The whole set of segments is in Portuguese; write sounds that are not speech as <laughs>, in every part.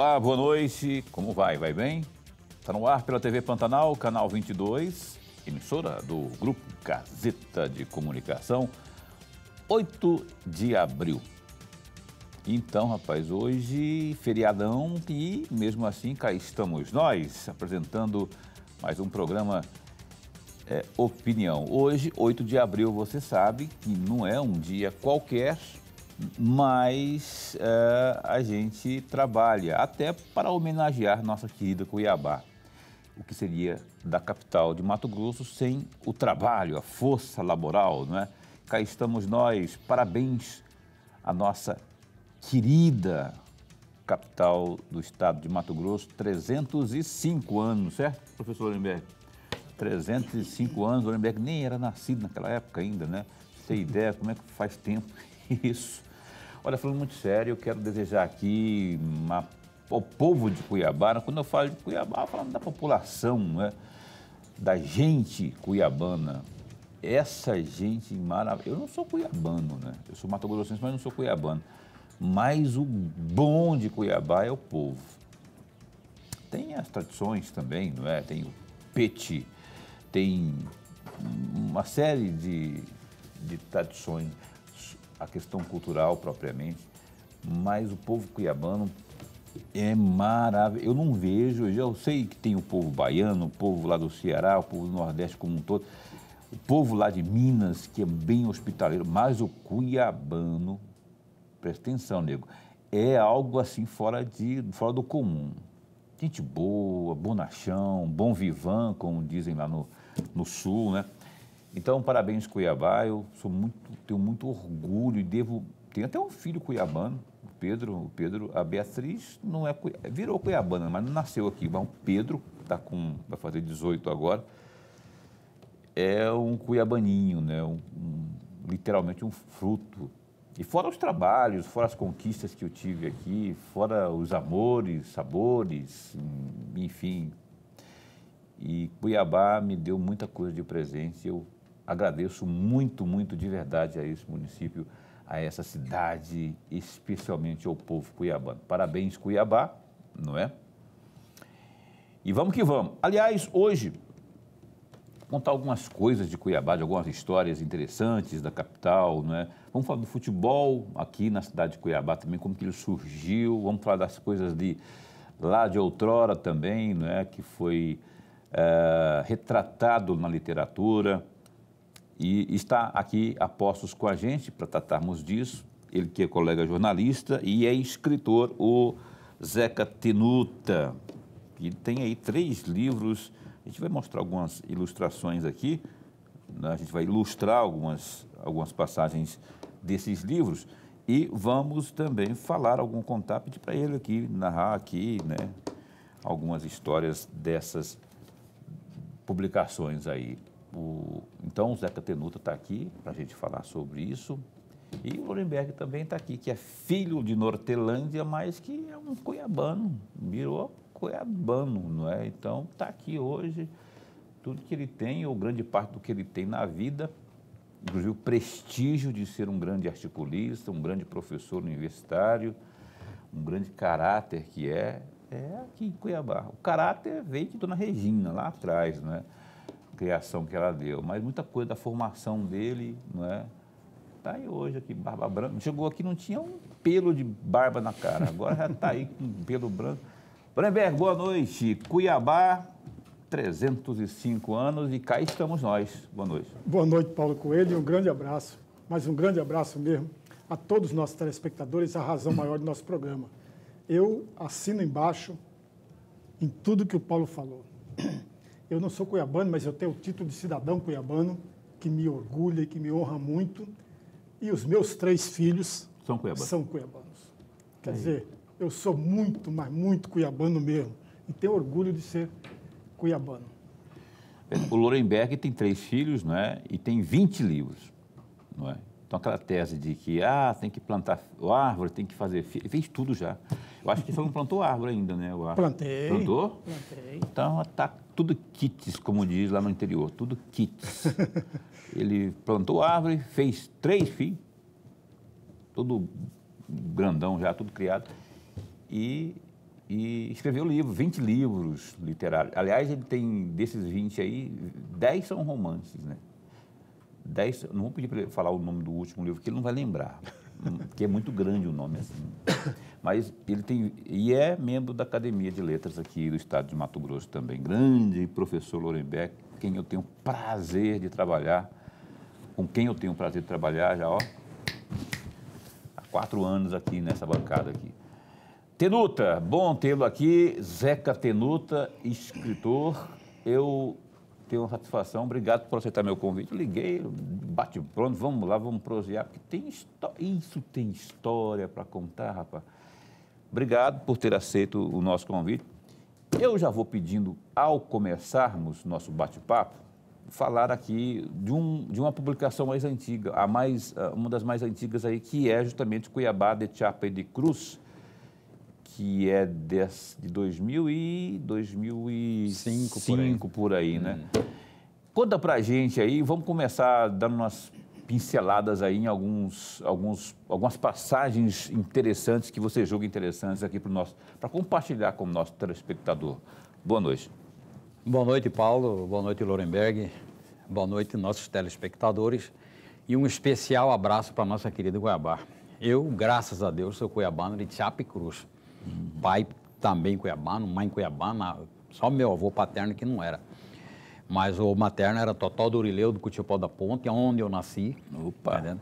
Olá, boa noite. Como vai? Vai bem? Está no ar pela TV Pantanal, canal 22, emissora do Grupo Gazeta de Comunicação, 8 de abril. Então, rapaz, hoje feriadão e mesmo assim cá estamos nós apresentando mais um programa é, Opinião. Hoje, 8 de abril, você sabe que não é um dia qualquer, mas é, a gente trabalha até para homenagear nossa querida Cuiabá. O que seria da capital de Mato Grosso sem o trabalho, a força laboral, não é? Cá estamos nós, parabéns à nossa querida capital do estado de Mato Grosso, 305 anos, certo, professor Lemberg? 305 anos, o Lemberg nem era nascido naquela época ainda, né? Você tem ideia como é que faz tempo <laughs> isso? Olha, falando muito sério, eu quero desejar aqui uma, ao povo de Cuiabá, quando eu falo de Cuiabá, falando da população, né? da gente cuiabana, essa gente maravilhosa. Eu não sou cuiabano, né? Eu sou Mato Grossense, mas não sou cuiabano. Mas o bom de Cuiabá é o povo. Tem as tradições também, não é? Tem o pete, tem uma série de, de tradições, a questão cultural propriamente, mas o povo cuiabano é maravilhoso. Eu não vejo, eu sei que tem o povo baiano, o povo lá do Ceará, o povo do Nordeste como um todo, o povo lá de Minas, que é bem hospitaleiro, mas o cuiabano, presta atenção, nego, é algo assim fora, de, fora do comum. Gente boa, bonachão, bom vivan, como dizem lá no, no sul, né? Então, parabéns Cuiabá, eu sou muito, tenho muito orgulho e devo, tenho até um filho cuiabano, o Pedro, o Pedro, a Beatriz não é, virou cuiabana, mas não nasceu aqui, mas o Pedro, tá com, vai fazer 18 agora, é um cuiabaninho, né? Um, um, literalmente um fruto. E fora os trabalhos, fora as conquistas que eu tive aqui, fora os amores, sabores, enfim. E Cuiabá me deu muita coisa de presente. Eu agradeço muito, muito de verdade a esse município, a essa cidade, especialmente ao povo cuiabano. Parabéns, Cuiabá, não é? E vamos que vamos. Aliás, hoje contar algumas coisas de Cuiabá, de algumas histórias interessantes da capital, não é? Vamos falar do futebol aqui na cidade de Cuiabá também, como que ele surgiu. Vamos falar das coisas de lá de outrora também, não é? Que foi é, retratado na literatura e está aqui a postos com a gente para tratarmos disso. Ele que é colega jornalista e é escritor, o Zeca Tenuta, que tem aí três livros a gente vai mostrar algumas ilustrações aqui, né? a gente vai ilustrar algumas, algumas passagens desses livros e vamos também falar algum contato, pedir para ele aqui, narrar aqui, né, algumas histórias dessas publicações aí. O, então, o Zeca Tenuta está aqui para a gente falar sobre isso. E o Lorenberg também está aqui, que é filho de Nortelândia, mas que é um cuiabano, virou cuiabano, não é? Então está aqui hoje, tudo que ele tem, ou grande parte do que ele tem na vida, inclusive o prestígio de ser um grande articulista, um grande professor universitário, um grande caráter que é, é aqui em Cuiabá. O caráter veio de Dona Regina, lá atrás, não é? Criação que ela deu, mas muita coisa da formação dele, não é? Está aí hoje aqui, barba branca. Chegou aqui, não tinha um pelo de barba na cara, agora já está aí com pelo branco. Brandenberg, boa noite. Cuiabá, 305 anos e cá estamos nós. Boa noite. Boa noite, Paulo Coelho, e um grande abraço, mas um grande abraço mesmo a todos os nossos telespectadores, a razão maior do nosso programa. Eu assino embaixo em tudo que o Paulo falou. Eu não sou cuiabano, mas eu tenho o título de cidadão cuiabano, que me orgulha e que me honra muito. E os meus três filhos são cuiabanos. São cuiabanos. Quer dizer, eu sou muito, mas muito cuiabano mesmo. E tenho orgulho de ser cuiabano. O Lorenberg tem três filhos, não é? E tem 20 livros, não é? Então aquela tese de que ah, tem que plantar árvore, tem que fazer, fez tudo já. Eu acho que você não plantou árvore ainda, né? Plantei. Plantou? Plantei. Então está tudo kits, como diz lá no interior, tudo kits. <laughs> Ele plantou árvore, fez três filhos, tudo grandão já, tudo criado e e escreveu livro, 20 livros literários. Aliás, ele tem, desses 20 aí, 10 são romances, né? 10, não vou pedir para ele falar o nome do último livro, porque ele não vai lembrar, <laughs> porque é muito grande o nome assim. Mas ele tem, e é membro da Academia de Letras aqui do estado de Mato Grosso também. Grande professor Lorenbeck, quem eu tenho prazer de trabalhar, com quem eu tenho prazer de trabalhar já, ó, há quatro anos aqui nessa bancada aqui. Tenuta, bom tê-lo aqui. Zeca Tenuta, escritor. Eu tenho uma satisfação. Obrigado por aceitar meu convite. Liguei, bate pronto, vamos lá, vamos prosear, porque tem isso tem história para contar, rapaz. Obrigado por ter aceito o nosso convite. Eu já vou pedindo, ao começarmos nosso bate-papo, falar aqui de, um, de uma publicação mais antiga, a mais, uma das mais antigas aí, que é justamente Cuiabá de Chapa e de Cruz, que é de, de 2000 e 2005 por aí, por aí né? Hum. Conta pra gente aí, vamos começar dando umas pinceladas aí em alguns, alguns, algumas passagens interessantes que você julga interessantes aqui para nosso, para compartilhar com o nosso telespectador. Boa noite. Boa noite, Paulo. Boa noite, Lorenberg. Boa noite, nossos telespectadores. E um especial abraço para nossa querida Goiabá. Eu, graças a Deus, sou cuiabano de Chapa Cruz. Pai também cuiabano, mãe cuiabana, só meu avô paterno que não era. Mas o materno era Totó do Urileu, do Cutipó da Ponte, onde eu nasci. Opa! Tá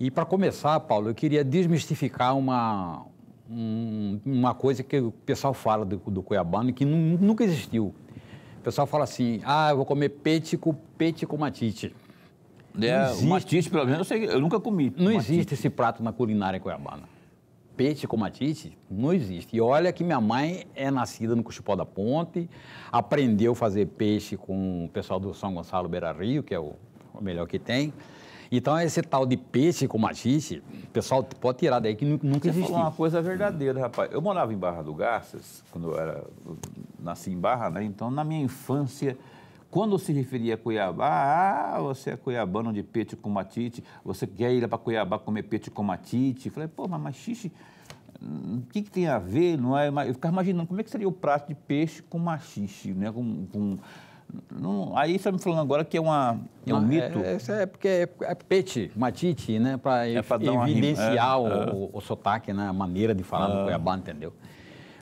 e para começar, Paulo, eu queria desmistificar uma, um, uma coisa que o pessoal fala do, do cuiabano que nunca existiu. O pessoal fala assim, ah, eu vou comer peixe com, peixe com matite. É, matite, pelo menos, eu, sei, eu nunca comi. Não matite. existe esse prato na culinária cuiabana peixe com matite não existe. E olha que minha mãe é nascida no Cuxipó da Ponte, aprendeu a fazer peixe com o pessoal do São Gonçalo Beira Rio, que é o, o melhor que tem. Então, esse tal de peixe com matite, o pessoal pode tirar daí que nunca existiu. Você falou uma coisa verdadeira, rapaz. Eu morava em Barra do Garças, quando eu era, eu nasci em Barra, né? Então, na minha infância, quando se referia a Cuiabá, ah, você é cuiabano de peixe com matite, você quer ir para Cuiabá comer peixe com matite. Falei, pô, mas machixe, hum, o que, que, tem a ver? Não é? Eu ficava imaginando como é que seria o prato de peixe com machixe, né? Com, com não, aí você está me falando agora que é, uma, é um mito? É, é, porque é, é peixe, matite, né? Para é evidenciar o, é. o, o, sotaque, né? a maneira de falar do ah. Cuiabá, entendeu?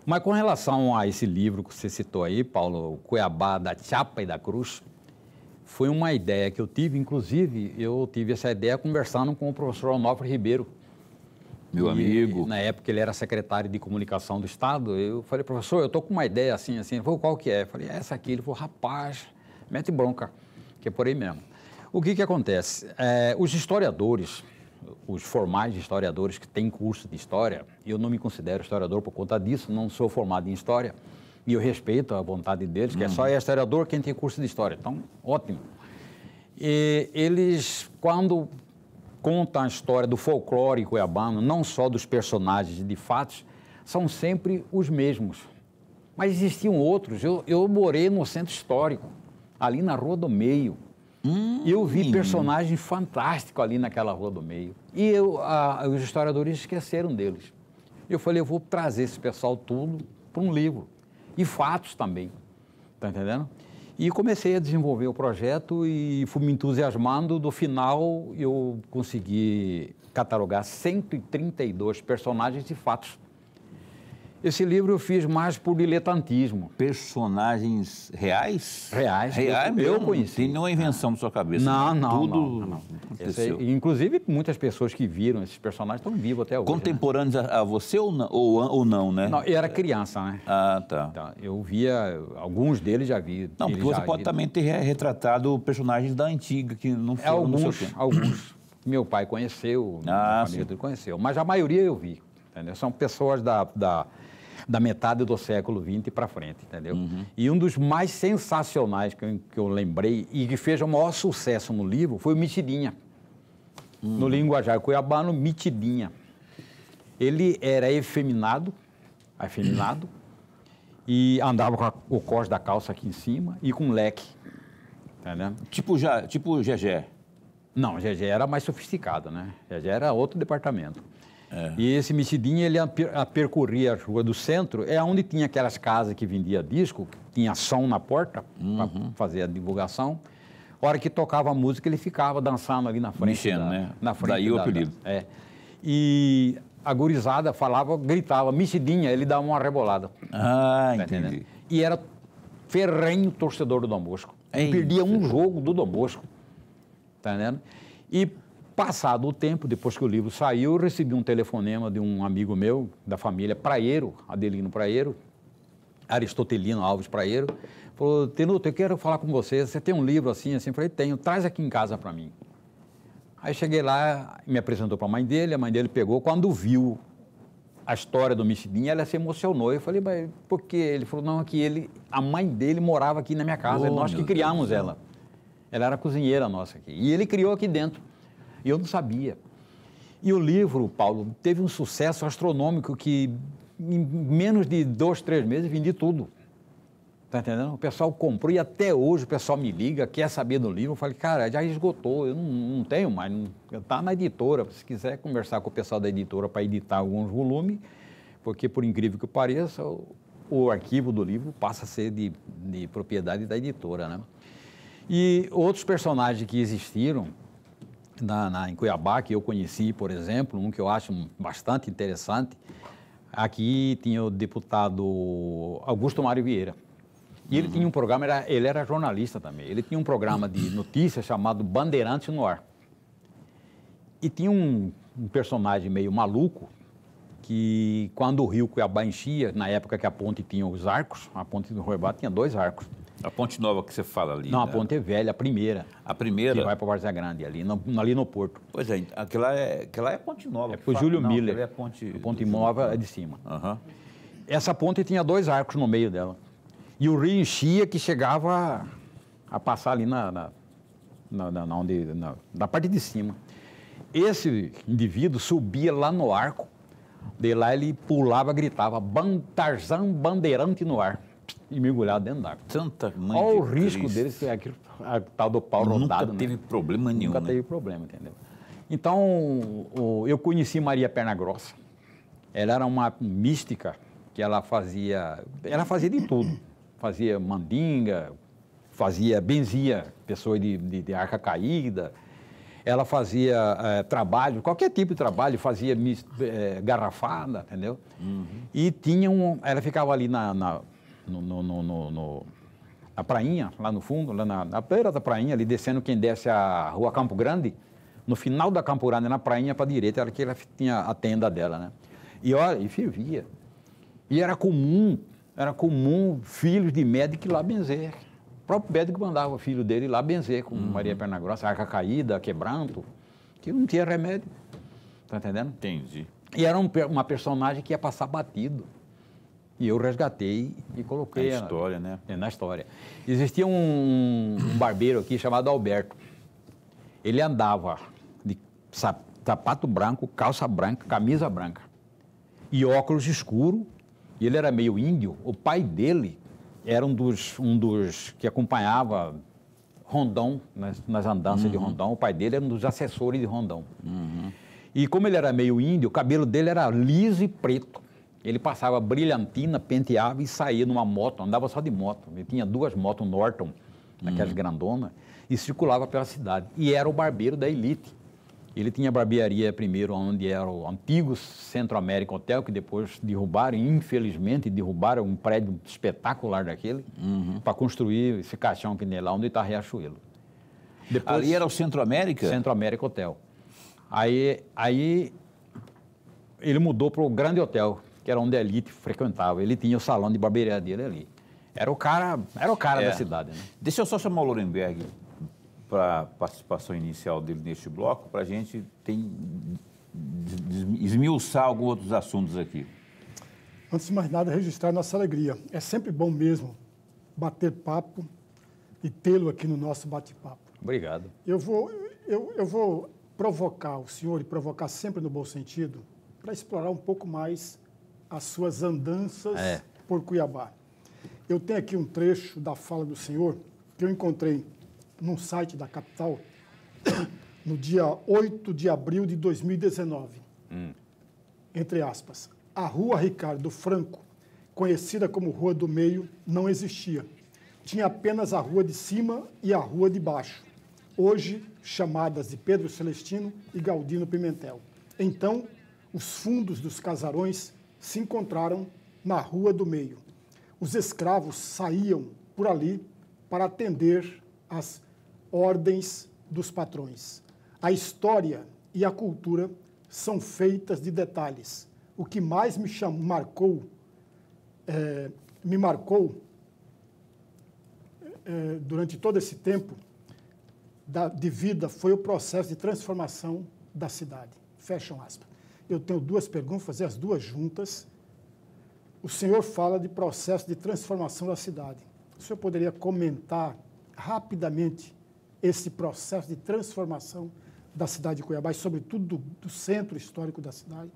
Mas com relação a esse livro que você citou aí, Paulo, Cuiabá, da Chapa e da Cruz, foi uma ideia que eu tive, inclusive, eu tive essa ideia conversando com o professor Onofre Ribeiro. Meu e, amigo. Na época ele era secretário de comunicação do Estado. Eu falei, professor, eu estou com uma ideia assim, assim. Ele falou, qual que é? Eu falei, essa aqui. Ele falou, rapaz, mete bronca, que é por aí mesmo. O que que acontece? É, os historiadores, os formais historiadores que têm curso de história, eu não me considero historiador por conta disso, não sou formado em história, e eu respeito a vontade deles, que é só é historiador quem tem curso de história. Então, ótimo. E eles, quando contam a história do folclore cuiabano, não só dos personagens de fatos, são sempre os mesmos. Mas existiam outros. Eu, eu morei no centro histórico, ali na Rua do Meio. Hum, eu vi personagens fantásticos ali naquela rua do meio. E eu, a, os historiadores esqueceram deles. Eu falei, eu vou trazer esse pessoal tudo para um livro. E fatos também. Está entendendo? E comecei a desenvolver o projeto e fui me entusiasmando. No final, eu consegui catalogar 132 personagens e fatos esse livro eu fiz mais por diletantismo. Personagens reais? Reais. Reais eu, eu conheci. Tem nenhuma invenção na sua cabeça. Não, né? não, Tudo não. não. Esse, inclusive, muitas pessoas que viram esses personagens estão vivos até hoje. Né? Contemporâneos né? a, você ou não, ou, ou não, né? Não, eu era criança, né? Ah, tá. Então, eu via, alguns deles já vi. Não, porque você pode também ter retratado personagens da antiga que não foram alguns, no seu tempo. Alguns. Meu pai conheceu, ah, minha família conheceu, mas a maioria eu vi. Entendeu? São pessoas da, da da metade do século XX para frente, entendeu? Uhum. E um dos mais sensacionais que eu, que eu, lembrei e que fez o maior sucesso no livro foi o Mitidinha. Uhum. No linguajar cuiabano, Mitidinha. Ele era efeminado, afeminado, <coughs> e andava com a, o cos da calça aqui em cima e com leque, entendeu? Tipo, já, tipo Gegé? Não, Gegé era mais sofisticado, né? Gegé era outro departamento. É. E esse mexidinho, ele percorria a rua do centro, é onde tinha aquelas casas que vendia disco, que tinha som na porta uhum. para fazer a divulgação. A hora que tocava a música, ele ficava dançando ali na frente. Mexendo, da, né? Na frente Daí o apelido. É. E a gurizada falava, gritava, mexidinha, ele dava uma rebolada. Ah, tá entendi. Entendendo? E era ferrenho torcedor do Dom Bosco. Ei, perdia um jogo do Dom Bosco. Tá entendendo? E passado o tempo, depois que o livro saiu, eu recebi um telefonema de um amigo meu, da família Praeiro, Adelino Praeiro, Aristotelino Alves Praeiro, falou, Tenuto, eu quero falar com você, você tem um livro assim, assim? Eu falei, tenho, traz aqui em casa para mim. Aí cheguei lá, me apresentou para a mãe dele, a mãe dele pegou, quando viu a história do Mexidinho, ela se emocionou. Eu falei, mas por quê? Ele falou, não, que ele, a mãe dele morava aqui na minha casa, oh, nós que criamos Deus ela. Ela era cozinheira nossa aqui. E ele criou aqui dentro. E eu não sabia. E o livro, Paulo, teve um sucesso astronômico que em menos de dois, três meses vendi tudo. Tá entendendo? O pessoal comprou e até hoje o pessoal me liga, quer saber do livro. Eu falei, cara, já esgotou, eu não, não tenho mais. Está na editora. Se quiser conversar com o pessoal da editora para editar alguns volumes, porque por incrível que pareça, o, o arquivo do livro passa a ser de, de propriedade da editora, né? E outros personagens que existiram na, na, em Cuiabá, que eu conheci, por exemplo, um que eu acho bastante interessante, aqui tinha o deputado Augusto Mário Vieira. E ele uhum. tinha um programa, era, ele era jornalista também, ele tinha um programa de notícias chamado Bandeirantes no Ar. E tinha um, um personagem meio maluco, que quando o rio Cuiabá enchia, na época que a ponte tinha os arcos, a ponte do Cuiabá tinha dois arcos. A ponte nova que você fala ali. Não, né? a ponte é velha, a primeira. A primeira? Que vai para Várzea Grande, ali no, ali no porto. Pois é, aquela é, aquela é ponte nova. É para Júlio não, Miller. É ponte, a ponte nova é de cima. Uhum. Essa ponte tinha dois arcos no meio dela. E o rio enchia que chegava a, a passar ali na, na, na, na, onde, na, na parte de cima. Esse indivíduo subia lá no arco, de lá ele pulava, gritava, Tarzan bandeirante no ar e mergulhar dentro d'água. Tanta mãe Olha o risco Cristo. deles, é aquilo, a tal do pau Nunca rodado. Nunca teve né? problema nenhum. Nunca né? teve problema, entendeu? Então, eu conheci Maria Perna Grossa. Ela era uma mística que ela fazia, ela fazia de tudo. Fazia mandinga, fazia, benzia pessoas de, de, de arca caída, ela fazia é, trabalho, qualquer tipo de trabalho, fazia é, garrafada, entendeu? Uhum. E tinha um, ela ficava ali na, na no, no, no, no, na prainha, lá no fundo, lá na, na beira da prainha, ali descendo quem desce a rua Campo Grande, no final da Campo Grande, na prainha para a direita, era que ela tinha a tenda dela, né? E olha, e fervia. E era comum, era comum filhos de médico ir lá benzer. O próprio médico mandava o filho dele ir lá benzer com uhum. Maria Perna Grossa, arca caída, quebranto, que não tinha remédio. Tá entendendo? Entendi. E era um, uma personagem que ia passar batido. E eu resgatei e coloquei. Na história, né? É, na história. Existia um, um, barbeiro aqui chamado Alberto. Ele andava de sapato branco, calça branca, camisa branca e óculos escuro. E ele era meio índio. O pai dele era um dos, um dos que acompanhava Rondão, nas, nas andanças uhum. de Rondão. O pai dele era um dos assessores de Rondão. Uhum. E como ele era meio índio, o cabelo dele era liso e preto. Ele passava brilhantina, penteava e saía numa moto, andava só de moto. Ele tinha duas motos Norton, aquelas uhum. grandonas, e circulava pela cidade. E era o barbeiro da elite. Ele tinha barbearia primeiro onde era o antigo Centro América Hotel, que depois derrubaram, infelizmente, derrubaram um prédio espetacular daquele, uhum. para construir esse caixão lá onde está Riachuelo. Depois, Ali era o Centro América? Centro América Hotel. Aí, aí ele mudou para o Grande Hotel, que era onde a elite frequentava. Ele tinha o salão de barbearia dele ali. Era o cara, era o cara é. da cidade. Né? Deixa eu só chamar o Lorenberg para a participação inicial dele neste bloco, para a gente tem, esmiuçar alguns outros assuntos aqui. Antes de mais nada, registrar nossa alegria. É sempre bom mesmo bater papo e tê-lo aqui no nosso bate-papo. Obrigado. Eu vou, eu, eu vou provocar o senhor, e provocar sempre no bom sentido, para explorar um pouco mais as suas andanças é. por Cuiabá. Eu tenho aqui um trecho da fala do senhor que eu encontrei num site da capital <coughs> no dia 8 de abril de 2019. Hum. entre aspas, a Rua Ricardo Franco, conhecida como Rua do Meio, não existia. Tinha apenas a Rua de Cima e a Rua de Baixo, hoje chamadas de Pedro Celestino e Galdino Pimentel. Então, os fundos dos casarões se encontraram na Rua do Meio. Os escravos saíam por ali para atender às ordens dos patrões. A história e a cultura são feitas de detalhes. O que mais me chamou, marcou, é, me marcou é, durante todo esse tempo da, de vida foi o processo de transformação da cidade. Fecham aspas. Eu tenho duas perguntas, fazer as duas juntas. O senhor fala de processo de transformação da cidade. O senhor poderia comentar rapidamente esse processo de transformação da cidade de Cuiabá e, sobretudo, do, do centro histórico da cidade?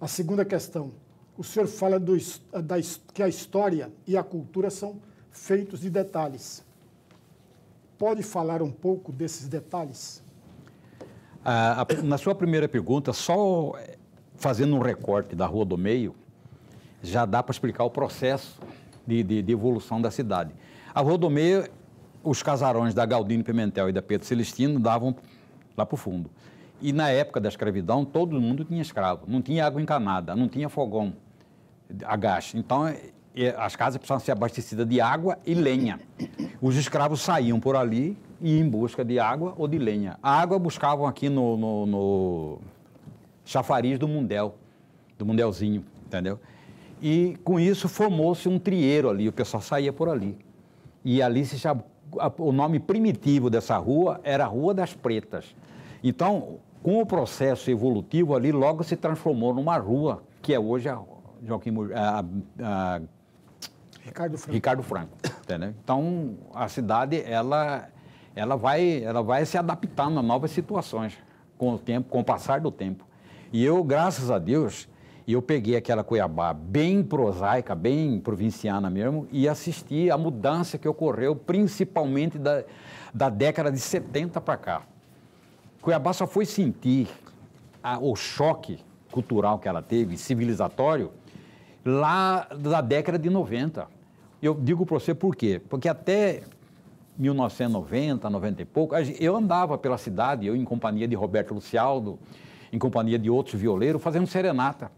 A segunda questão, o senhor fala do, da, que a história e a cultura são feitos de detalhes. Pode falar um pouco desses detalhes? Ah, a, na sua primeira pergunta, só fazendo um recorte da Rua do Meio, já dá para explicar o processo de, de, de, evolução da cidade. A Rua do Meio, os casarões da Galdino Pimentel e da Pedro Celestino davam lá para o fundo. E na época da escravidão, todo mundo tinha escravo. Não tinha água encanada, não tinha fogão a gás. Então, as casas precisavam ser abastecidas de água e lenha. Os escravos saíam por ali e em busca de água ou de lenha. A água buscavam aqui no, no, no chafariz do Mundel, do Mundelzinho, entendeu? E com isso formou-se um trieiro ali, o pessoal saía por ali. E ali se chama, o nome primitivo dessa rua era Rua das Pretas. Então, com o processo evolutivo ali, logo se transformou numa rua, que é hoje a Joaquim a, a, Ricardo Franco. Ricardo Franco entendeu? Então, a cidade, ela, ela, vai, ela vai se adaptando a novas situações com o tempo, com o passar do tempo. E eu, graças a Deus, eu peguei aquela Cuiabá bem prosaica, bem provinciana mesmo, e assisti a mudança que ocorreu, principalmente da, da década de 70 para cá. Cuiabá só foi sentir a, o choque cultural que ela teve, civilizatório, lá da década de 90. Eu digo para você por quê? Porque até 1990, 90 e pouco, eu andava pela cidade, eu em companhia de Roberto Lucialdo, em companhia de outros violeiros, fazendo serenata.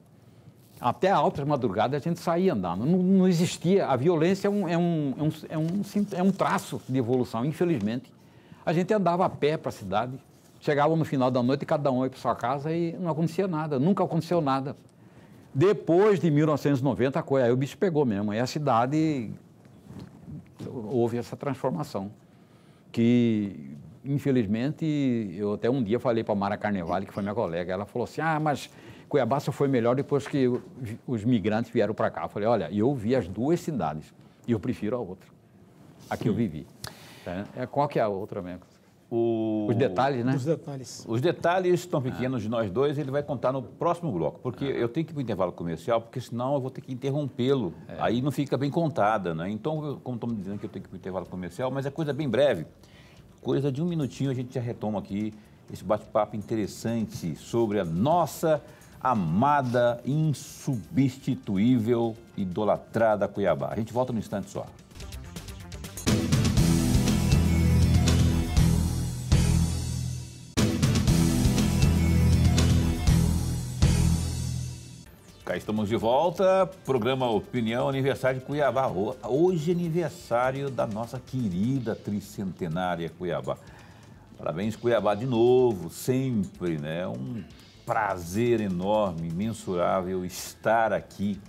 Até altas madrugadas a gente saía andando. Não, não existia. A violência é um, é, um, é, um, é, um, é traço de evolução, infelizmente. A gente andava a pé para a cidade, chegava no final da noite, cada um ia para sua casa e não acontecia nada. Nunca aconteceu nada. Depois de 1990, a coisa, aí o bicho pegou mesmo. E a cidade houve essa transformação. Que, infelizmente, eu até um dia falei para a Mara Carnevale, que foi minha colega, ela falou assim: ah, mas Cuiabá só foi melhor depois que os migrantes vieram para cá. Eu falei: olha, eu vi as duas cidades e eu prefiro a outra. A que eu vivi. É, qual que é a outra mesmo? O... Os detalhes, né? Os detalhes. Os detalhes tão pequenos de nós dois, ele vai contar no próximo bloco, porque eu tenho que ir para o intervalo comercial, porque senão eu vou ter que interrompê-lo. É. Aí não fica bem contada, né? Então, como estão me dizendo que eu tenho que ir para o intervalo comercial, mas é coisa bem breve. Coisa de um minutinho a gente já retoma aqui esse bate-papo interessante sobre a nossa amada, insubstituível, idolatrada Cuiabá. A gente volta no instante só. Estamos de volta, programa Opinião, aniversário de Cuiabá. Hoje é aniversário da nossa querida tricentenária Cuiabá. Parabéns, Cuiabá, de novo, sempre, né? Um prazer enorme, imensurável estar aqui,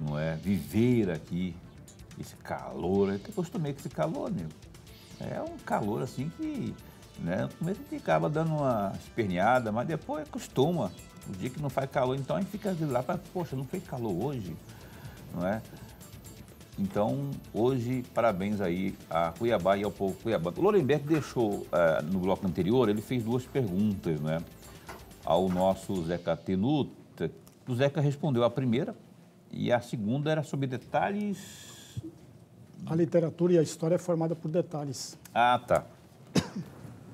não é? Viver aqui, esse calor. Eu acostumei com esse calor, nego. É um calor assim que, né? No começo a gente acaba dando uma esperneada, mas depois acostuma. O dia que não faz calor, então a gente fica lá para, poxa, não fez calor hoje, não é? Então, hoje, parabéns aí a Cuiabá e ao povo Cuiabá. O Lorenberg deixou, uh, no bloco anterior, ele fez duas perguntas, né? Ao nosso Zeca Tenuta. O Zeca respondeu a primeira e a segunda era sobre detalhes... A literatura e a história é formada por detalhes. Ah, tá.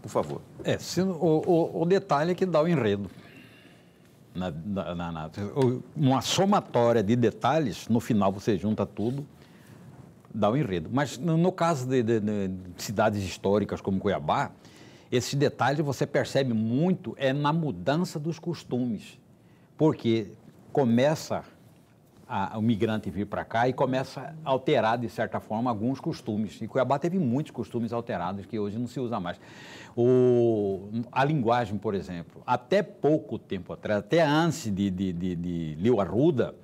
Por favor. É, o, o, o detalhe é que dá o enredo. Na, na, na, uma somatória de detalhes, no final você junta tudo, dá o enredo. Mas no, no caso de, de, de, cidades históricas como Cuiabá, esses detalhes você percebe muito é na mudança dos costumes. Porque começa a, o migrante vir para cá e começa a alterar, de certa forma, alguns costumes. E Cuiabá teve muitos costumes alterados que hoje não se usa mais. O, a linguagem, por exemplo, até pouco tempo atrás, até antes de, de, de, de Liu Arruda,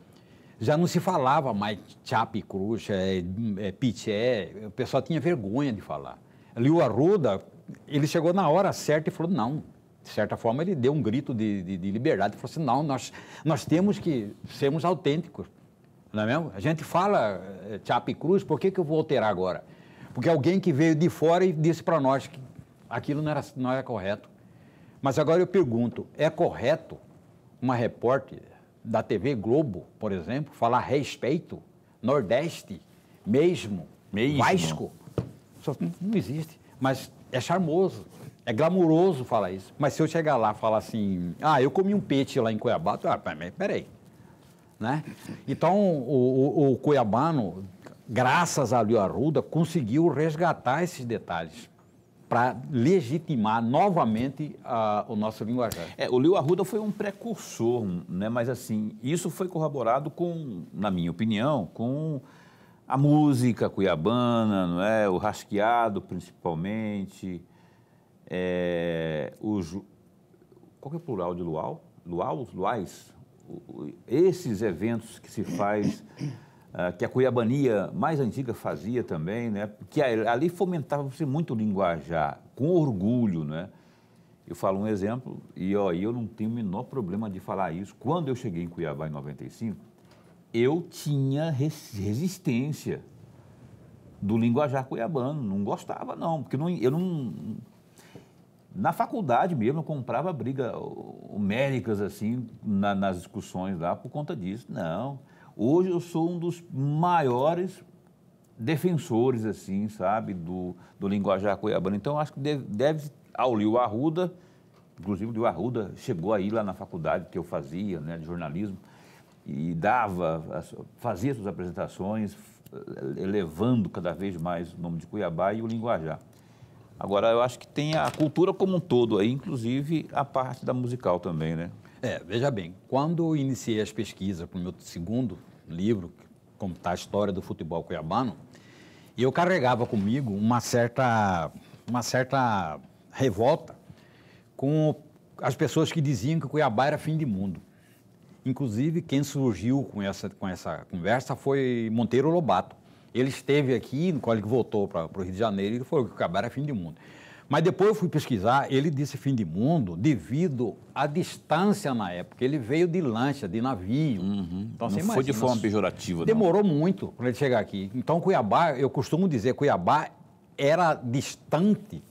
já não se falava mais chape, cruz, é, é, piché, o pessoal tinha vergonha de falar. Liu Arruda, ele chegou na hora certa e falou, não, de certa forma ele deu um grito de, de, de liberdade, falou assim, não, nós, nós temos que sermos autênticos, não é mesmo? A gente fala é, chape cruz, por que, que eu vou alterar agora? Porque alguém que veio de fora e disse para nós que aquilo não era, não era correto. Mas agora eu pergunto, é correto uma repórter da TV Globo, por exemplo, falar respeito, Nordeste, mesmo, mesmo. Vasco? Não existe. Mas é charmoso, é glamuroso falar isso. Mas se eu chegar lá e falar assim, ah, eu comi um peixe lá em Cuiabá, ah, peraí. Né? Então, o, o, o cuiabano, graças a Lio Arruda, conseguiu resgatar esses detalhes para legitimar novamente o nosso linguajar. É, o Lio Arruda foi um precursor, né? mas assim, isso foi corroborado com, na minha opinião, com a música cuiabana, não é? o rasqueado principalmente, é, o, qual é o plural de luau? Luau? Luais? Esses eventos que se faz uh, que a cuiabania mais antiga fazia também, né? Porque ali fomentava-se muito o linguajar, com orgulho, né? Eu falo um exemplo, e ó, eu não tenho o menor problema de falar isso. Quando eu cheguei em Cuiabá em 95, eu tinha resistência do linguajar cuiabano, não gostava não, porque não, eu não... Na faculdade mesmo, eu comprava briga homéricas, assim, na, nas discussões lá, por conta disso. Não, Hoje eu sou um dos maiores defensores, assim, sabe, do, do linguajar cuiabano. Então, acho que deve, deve ao Liu Arruda, inclusive o Liu Arruda chegou aí lá na faculdade que eu fazia, né, de jornalismo, e dava, fazia suas apresentações, elevando cada vez mais o nome de Cuiabá e o linguajar. Agora, eu acho que tem a cultura como um todo aí, inclusive a parte da musical também, né? É, veja bem, quando eu iniciei as pesquisas para o meu segundo livro, como está a história do futebol cuiabano, eu carregava comigo uma certa, uma certa revolta com as pessoas que diziam que Cuiabá era fim de mundo. Inclusive, quem surgiu com essa, com essa conversa foi Monteiro Lobato. Ele esteve aqui, quando ele voltou para o Rio de Janeiro, ele falou que Cuiabá era fim de mundo. Mas depois eu fui pesquisar, ele disse fim de mundo devido à distância na época. Ele veio de lancha, de navio. Uhum. Então, não foi de forma pejorativa, Demorou não. muito para ele chegar aqui. Então, Cuiabá, eu costumo dizer, Cuiabá era distante,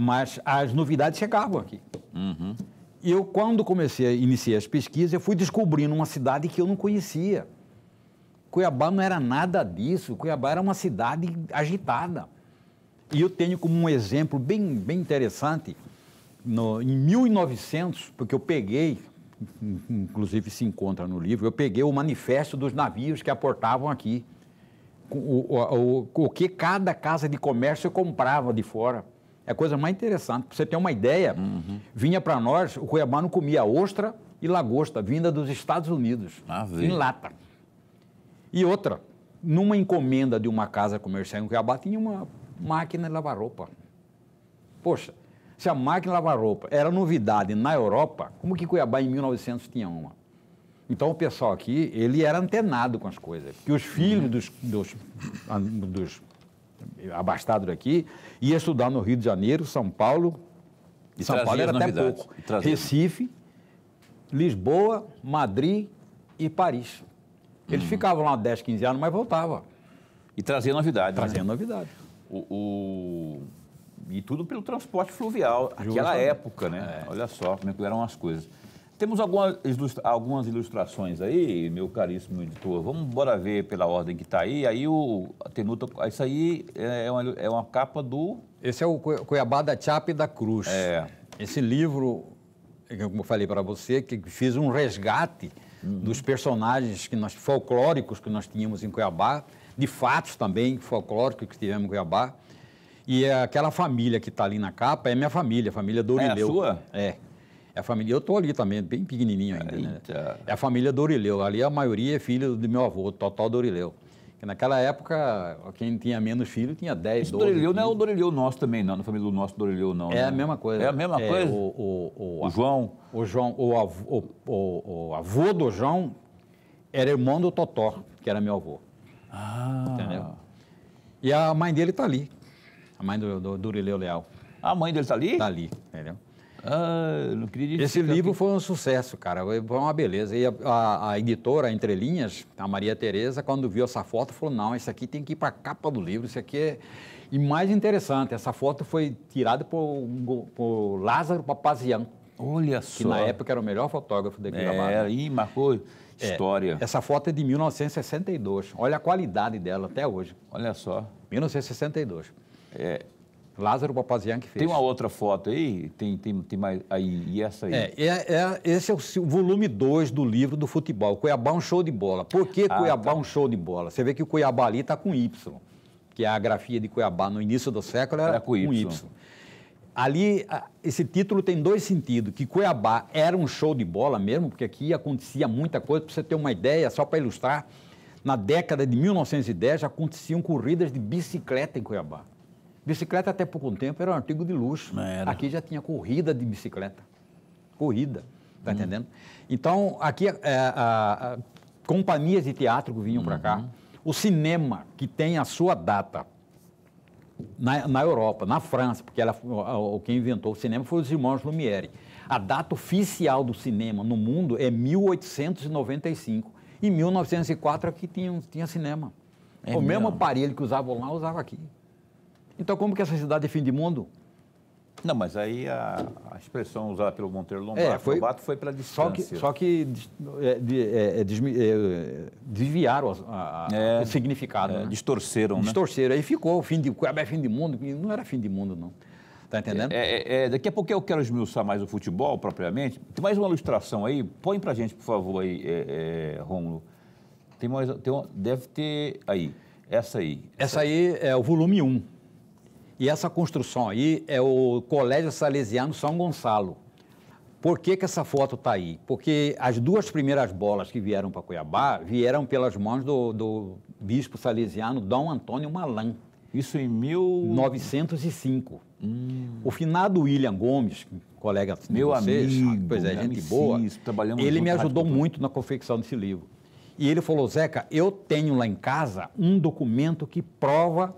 mas as novidades chegavam aqui. Uhum. E eu, quando comecei a iniciar as pesquisas, eu fui descobrindo uma cidade que eu não conhecia. Cuiabá não era nada disso. Cuiabá era uma cidade agitada. E eu tenho como um exemplo bem, bem interessante, no, em 1900, porque eu peguei, inclusive se encontra no livro, eu peguei o manifesto dos navios que aportavam aqui. O, o, o, o que cada casa de comércio comprava de fora. É a coisa mais interessante. Para você ter uma ideia, uhum. vinha para nós, o Cuiabano comia ostra e lagosta, vinda dos Estados Unidos, ah, em lata. E outra, numa encomenda de uma casa comercial em Cuiabá, tinha uma máquina de lavar roupa. Poxa, se a máquina de lavar roupa era novidade na Europa, como que Cuiabá em 1900 tinha uma? Então o pessoal aqui, ele era antenado com as coisas. Que os filhos dos, dos, dos abastados daqui iam estudar no Rio de Janeiro, São Paulo. E São Paulo era até pouco. Recife, Lisboa, Madrid e Paris. Eles uhum. ficavam lá 10, 15 anos, mas voltavam. E trazia novidade. Trazia né? novidade o, o, e tudo pelo transporte fluvial, Justo. aquela época, né? É. Olha só como é eram as coisas. Temos algumas, ilustra algumas ilustrações aí, meu caríssimo editor. Vamos bora ver pela ordem que está aí. Aí o Tenuta, isso aí é uma, é uma capa do. Esse é o Cuiabá da Chapa e da Cruz. É. Esse livro como eu falei para você, que fiz um resgate uhum. dos personagens que nós, folclóricos que nós tínhamos em Cuiabá, de fatos também folclóricos que tivemos em Cuiabá. E aquela família que está ali na capa é minha família, a família Dorileu. É a sua? É. É a família, eu estou ali também, bem pequenininho ainda. Né? É a família Dorileu. Ali a maioria é filho do meu avô, Totó Dorileu. Que naquela época, quem tinha menos filhos tinha 10, Esse 12. Dorileu não é o Dorileu nosso também, não, na família do nosso Dorileu, não. É né? a mesma coisa. É a mesma é, coisa? O, o, o, o, João? O João, o avô, o, avô do João era irmão do Totó, que era meu avô. Ah. Entendeu? E a mãe dele está ali, a mãe do, do Leal. A mãe dele está ali? Está ali, entendeu? Ah, não queria Esse livro foi um sucesso, cara, foi uma beleza. E a, a, a editora, Entre Linhas, a Maria Tereza, quando viu essa foto, falou, não, isso aqui tem que ir para a capa do livro, isso aqui é... E mais interessante, essa foto foi tirada por, por Lázaro Papazian. Olha só. Que na época era o melhor fotógrafo daqui da Barra. É, e marcou história. É, essa foto é de 1962. Olha a qualidade dela até hoje. Olha só. 1962. É, Lázaro Papazian que fez. Tem uma outra foto aí? Tem, tem, tem mais aí. E essa aí? É, é, é esse é o volume 2 do livro do futebol. Cuiabá é um show de bola. Por que ah, Cuiabá é tá. um show de bola? Você vê que o Cuiabá ali está com Y, que é a grafia de Cuiabá no início do século era, era com, y. com y. Ali, esse título tem dois sentidos, que Cuiabá era um show de bola mesmo, porque aqui acontecia muita coisa, para você ter uma ideia, só para ilustrar, na década de 1910 já aconteciam corridas de bicicleta em Cuiabá. Bicicleta até pouco tempo era um artigo de luxo. Era. Aqui já tinha corrida de bicicleta. Corrida, tá hum. entendendo? Então, aqui, é, a, a, companhias de teatro vinham uhum. para cá, o cinema, que tem a sua data na, na Europa, na França, porque ela, o, quem inventou o cinema foi os irmãos Lumière. A data oficial do cinema no mundo é 1895. Em 1904 aqui tinha, tinha cinema. É o mesmo? mesmo aparelho que usavam lá, usava aqui. Então, como que essa cidade é fim de mundo? Não, mas aí a, a expressão usada pelo Monteiro Lobato é, foi, foi pela distância. Só que, só que é, é, é, é desviaram a, a, é, o significado. Né? Distorceram, né? Distorceram. Aí ficou, fim de, é fim de mundo, não era fim de mundo, não. Está entendendo? daqui a pouco eu quero esmiuçar mais o futebol, propriamente. Tem mais uma ilustração aí? Põe pra gente, por favor, aí, é, Rômulo. Tem mais, tem uma, deve ter aí, essa aí. Essa, essa aí é o volume 1. E essa construção aí é o Colégio Salesiano São Gonçalo. Por que, que essa foto está aí? Porque as duas primeiras bolas que vieram para Cuiabá vieram pelas mãos do, do bispo salesiano Dom Antônio Malan. Isso em 1905. Hum. O finado William Gomes, colega meu vocês, amigo, pois é, gente boa, ele me ajudou muito na confecção desse livro. E ele falou, Zeca, eu tenho lá em casa um documento que prova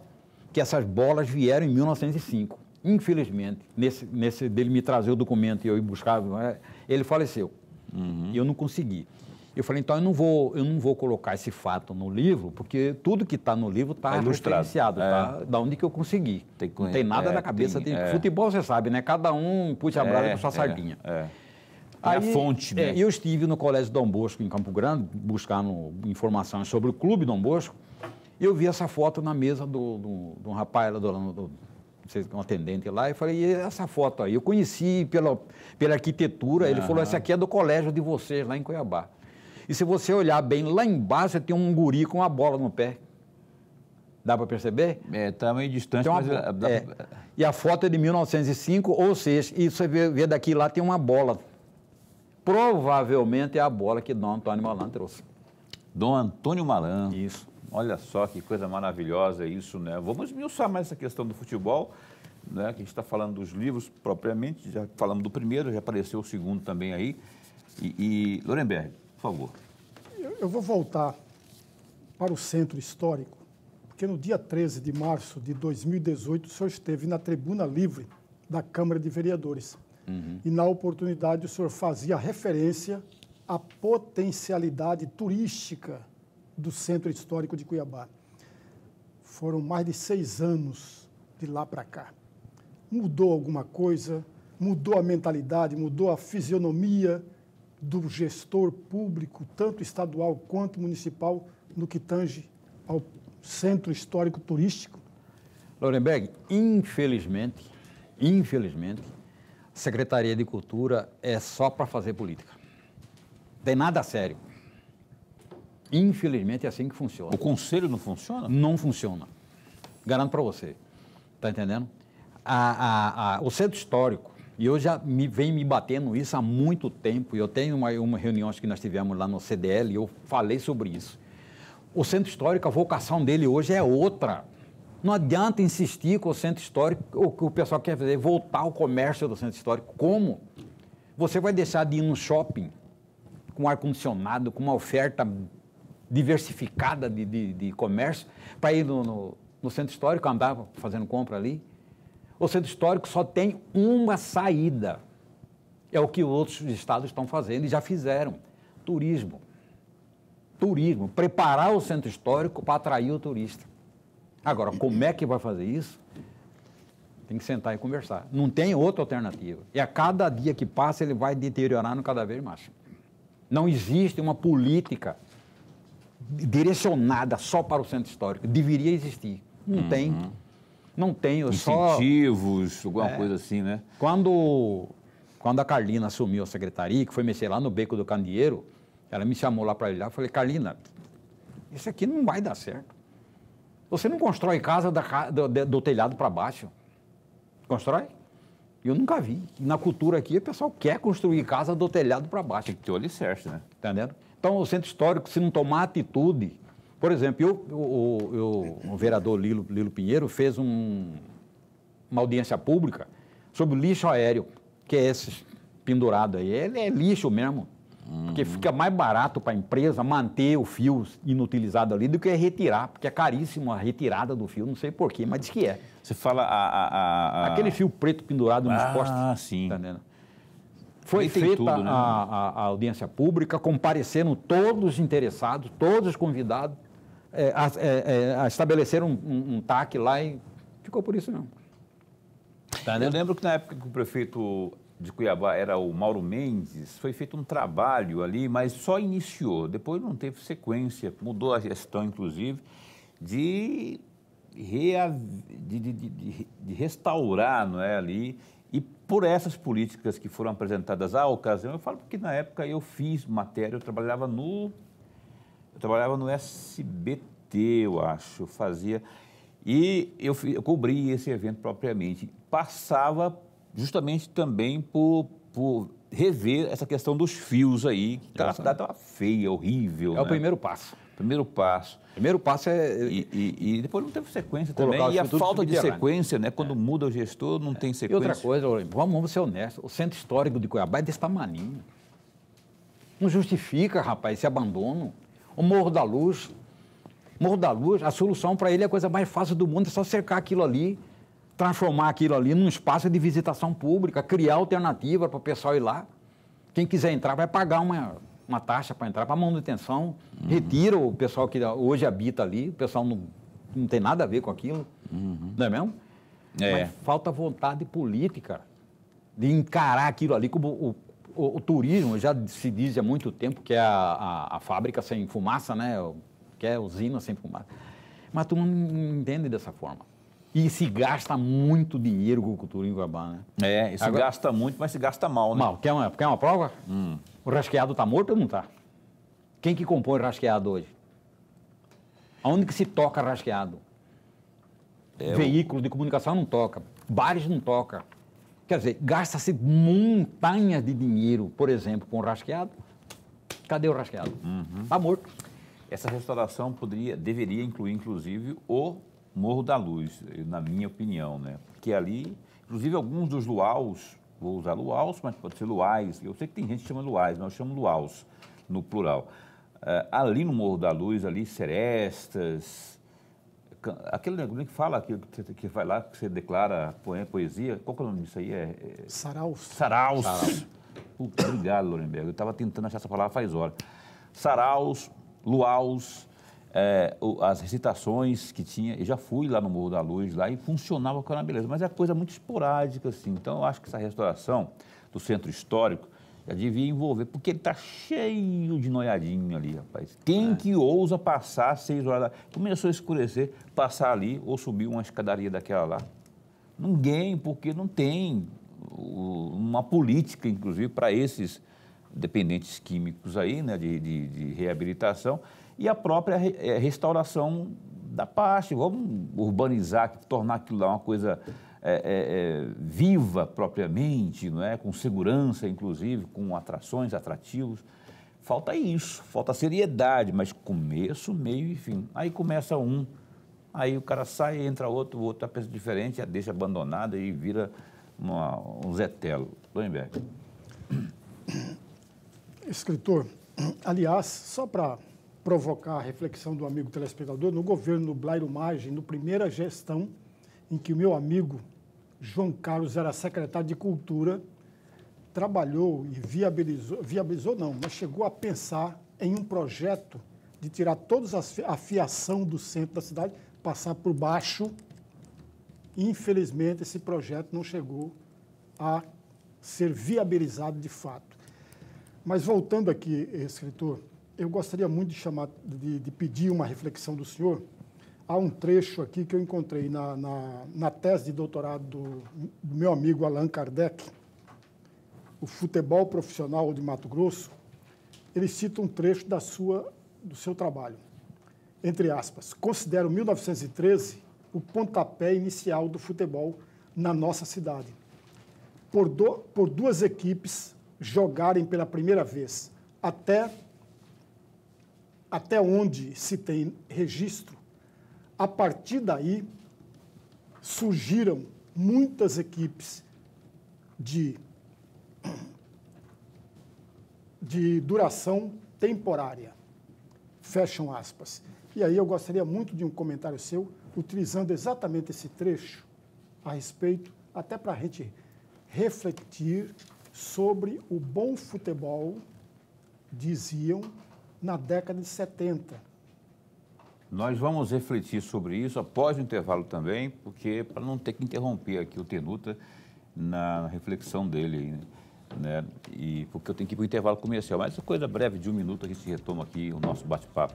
que essas bolas vieram em 1905. Infelizmente, nesse, nesse dele me trazer o documento e eu ir buscar, é, ele faleceu. Uhum. E eu não consegui. Eu falei, então eu não vou, eu não vou colocar esse fato no livro, porque tudo que está no livro está é referenciado, é. tá? Da onde que eu consegui. Tem, não tem nada é, da cabeça. Tem, é. Futebol, você sabe, né? Cada um puxa a brasa é, com sua sardinha. É. Aí, a fonte, né? É, eu estive no Colégio Dom Bosco, em Campo Grande, buscando informações sobre o Clube Dom Bosco, eu vi essa foto na mesa do, do, do rapaz lá, do, do, um atendente lá, e falei, e essa foto aí? Eu conheci pela, pela arquitetura, uhum. ele falou, essa aqui é do colégio de vocês, lá em Cuiabá. E se você olhar bem, lá embaixo tem um guri com uma bola no pé. Dá para perceber? É, está meio distante, uma, mas... É, é, E a foto é de 1905, ou seja, e você vê, vê daqui lá tem uma bola. Provavelmente é a bola que Dom Antônio Malan trouxe. Dom Antônio Malan. Isso. Olha só que coisa maravilhosa isso, né? Vamos esmiuçar mais essa questão do futebol, né? Que a gente está falando dos livros propriamente, já falamos do primeiro, já apareceu o segundo também aí. E, e Lorenberg, por favor. Eu, eu vou voltar para o centro histórico, porque no dia 13 de março de 2018 o senhor esteve na tribuna livre da Câmara de Vereadores. Uhum. E na oportunidade o senhor fazia referência à potencialidade turística do Centro Histórico de Cuiabá. Foram mais de seis anos de lá para cá. Mudou alguma coisa? Mudou a mentalidade? Mudou a fisionomia do gestor público, tanto estadual quanto municipal, no que tange ao Centro Histórico Turístico? Lorenberg, infelizmente, infelizmente, Secretaria de Cultura é só para fazer política. Tem nada sério. Infelizmente é assim que funciona. O conselho não funciona? Não funciona. Garanto para você. Está entendendo? A, a, a, o centro histórico, e eu já me, venho me batendo isso há muito tempo, e eu tenho uma, uma reunião que nós tivemos lá no CDL, e eu falei sobre isso. O centro histórico, a vocação dele hoje é outra. Não adianta insistir com o centro histórico, o que o pessoal quer fazer, voltar ao comércio do centro histórico. Como? Você vai deixar de ir no shopping com ar-condicionado, com uma oferta diversificada de, de, de comércio, para ir no, no, no, centro histórico, andar fazendo compra ali. O centro histórico só tem uma saída. É o que outros estados estão fazendo e já fizeram. Turismo. Turismo. Preparar o centro histórico para atrair o turista. Agora, como é que vai fazer isso? Tem que sentar e conversar. Não tem outra alternativa. E a cada dia que passa, ele vai deteriorando cada vez mais. Não existe uma política direcionada só para o centro histórico. Deveria existir. Não uhum. tem. Não tem. Incentivos, só... alguma é, coisa assim, né? Quando, quando a Carlina assumiu a secretaria, que foi mexer lá no Beco do Candeeiro, ela me chamou lá para ir lá e falei, Carlina, isso aqui não vai dar certo. Você não constrói casa da, do, do telhado para baixo. Constrói? Eu nunca vi. Na cultura aqui, o pessoal quer construir casa do telhado para baixo. Tem que ter o alicerce, né? Entendendo? Então, o centro histórico, se não tomar atitude... Por exemplo, eu, eu, eu, o vereador Lilo, Lilo Pinheiro fez um, uma audiência pública sobre o lixo aéreo, que é esse pendurado aí. Ele é lixo mesmo. Uhum. Porque fica mais barato para a empresa manter o fio inutilizado ali do que retirar, porque é caríssimo a retirada do fio, não sei porquê, mas diz que é. Você fala a, a, a... Aquele fio preto pendurado nos ah, postes. Ah, sim. Tá Foi feita tudo, né? a, a, audiência pública, compareceram todos os interessados, todos os convidados, é, é, é, estabeleceram um, um, um TAC lá e ficou por isso não. Tá Eu lembro que na época que o prefeito de Cuiabá era o Mauro Mendes, foi feito um trabalho ali, mas só iniciou, depois não teve sequência, mudou a gestão, inclusive, de, rea, de, de, de, de restaurar não é, ali, e por essas políticas que foram apresentadas à ocasião, eu falo porque na época eu fiz matéria, eu trabalhava no, eu trabalhava no SBT, eu acho, eu fazia, e eu, eu cobri esse evento propriamente, passava justamente também por, por rever essa questão dos fios aí, que a cidade estava feia, horrível. É né? o primeiro passo. Primeiro passo. Primeiro passo é. E, e, e depois não teve sequência também. E a falta de sequência, né? Quando é. muda o gestor, não é. tem sequência. E outra coisa, vamos, vamos ser honestos: o centro histórico de Cuiabá é desse tamanho. Não justifica, rapaz, esse abandono. O Morro da Luz. Morro da Luz, a solução para ele é a coisa mais fácil do mundo, é só cercar aquilo ali transformar aquilo ali num espaço de visitação pública, criar alternativa para o pessoal ir lá. Quem quiser entrar vai pagar uma, uma taxa para entrar, para manutenção, uhum. retira o pessoal que hoje habita ali, o pessoal não, não tem nada a ver com aquilo, uhum. não é mesmo? É. Mas falta vontade política de encarar aquilo ali como o, o, o, turismo, já se diz há muito tempo que é a, a, a fábrica sem fumaça, né? que é a usina sem fumaça. Mas tu não entende dessa forma. E se gasta muito dinheiro com cultura em Cuiabá, né? É, se Agora, gasta muito, mas se gasta mal, né? Mal. Quer uma, quer uma prova? Hum. O rasqueado está morto ou não está? Quem que compõe rasqueado hoje? Aonde que se toca rasqueado? É, Veículo de comunicação não toca, bares não toca. Quer dizer, gasta-se montanhas de dinheiro, por exemplo, com rasqueado. Cadê o rasqueado? Está uhum. Tá morto. Essa restauração poderia, deveria incluir, inclusive, o Morro da Luz, na minha opinião, né? Porque ali, inclusive alguns dos luaus, vou usar luaus, mas pode ser luais, eu sei que tem gente que chama luais, mas eu chamo luaus no plural. Uh, ali no Morro da Luz, ali, serestas, aquele negócio que fala, que, que vai lá, que você declara poesia, qual que é o nome disso aí? É, é... Saraus. Saraus. Saraus. Puta, obrigado, Lorenberg, eu estava tentando achar essa palavra faz hora. Saraus, luaus, é, as recitações que tinha, eu já fui lá no Morro da Luz lá e funcionava com a beleza, mas é coisa muito esporádica assim. Então eu acho que essa restauração do centro histórico já devia envolver, porque ele está cheio de noiadinho ali, rapaz. Quem é. que ousa passar seis horas da... Começou a escurecer, passar ali ou subir uma escadaria daquela lá? Ninguém, porque não tem uma política, inclusive, para esses dependentes químicos aí, né, de, de, de reabilitação, e a própria é, restauração da parte. Vamos urbanizar, tornar aquilo lá uma coisa é, é, é, viva propriamente, não é? com segurança, inclusive, com atrações, atrativos. Falta isso, falta seriedade, mas começo, meio e fim. Aí começa um, aí o cara sai, entra outro, o outro pensa diferente, a deixa abandonada e vira uma, um zetelo. Loenberg. Escritor, <clears throat> aliás, só para provocar a reflexão do amigo telespectador, no governo Blairo Magem, no primeira gestão em que o meu amigo João Carlos era secretário de Cultura, trabalhou e viabilizou, viabilizou não, mas chegou a pensar em um projeto de tirar toda a fiação do centro da cidade, passar por baixo. Infelizmente, esse projeto não chegou a ser viabilizado de fato. Mas voltando aqui, escritor, eu gostaria muito de chamar, de, de pedir uma reflexão do senhor. Há um trecho aqui que eu encontrei na, na, na tese de doutorado do, do meu amigo Allan Kardec, o futebol profissional de Mato Grosso. Ele cita um trecho da sua, do seu trabalho. Entre aspas, considero 1913 o pontapé inicial do futebol na nossa cidade. Por, do, por duas equipes jogarem pela primeira vez, até, até onde se tem registro, a partir daí surgiram muitas equipes de, de duração temporária. Fecham aspas. E aí eu gostaria muito de um comentário seu, utilizando exatamente esse trecho a respeito, até para a gente refletir sobre o bom futebol, diziam, na década de 70. Nós vamos refletir sobre isso após o intervalo também, porque para não ter que interromper aqui o Tenuta na reflexão dele, né? E porque eu tenho que ir para o intervalo comercial. Mas essa coisa breve de um minuto a gente retoma aqui o nosso bate-papo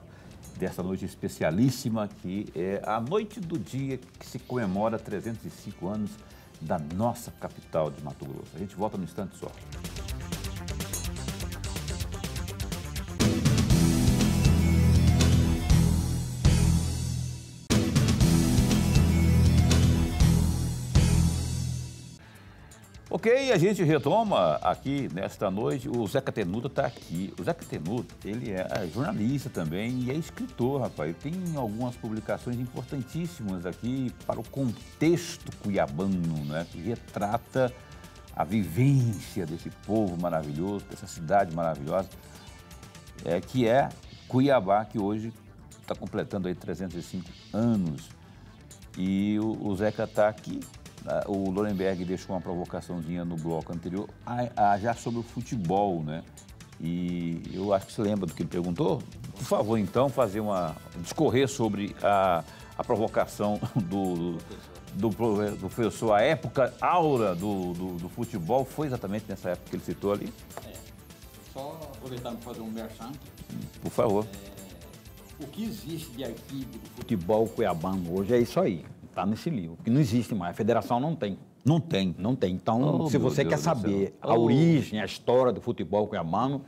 dessa noite especialíssima que é a noite do dia que se comemora 305 anos da nossa capital de Mato Grosso. A gente volta no instante só. Ok, a gente retoma aqui nesta noite. O Zeca Tenuta está aqui. O Zeca Tenuta, ele é jornalista também e é escritor, rapaz. Tem algumas publicações importantíssimas aqui para o contexto cuiabano, né? Que retrata a vivência desse povo maravilhoso, dessa cidade maravilhosa, é, que é Cuiabá, que hoje está completando aí 305 anos. E o, o Zeca está aqui o Lorenberg deixou uma provocaçãozinha no bloco anterior, já sobre o futebol, né? E eu acho que você lembra do que ele perguntou. Por favor, então, fazer uma. discorrer sobre a, a provocação <laughs> do, do, do, professor. A época aura do, do, do, futebol foi exatamente nessa época que ele citou ali? É. Só aproveitando para fazer um merchan. Por favor. É, o que existe de arquivo do futebol cuiabano hoje é isso aí. Está nesse livro, que não existe mais. A federação não tem. Não tem. Não tem. Então, oh, se você Deus quer saber a oh. origem, a história do futebol cuiabano,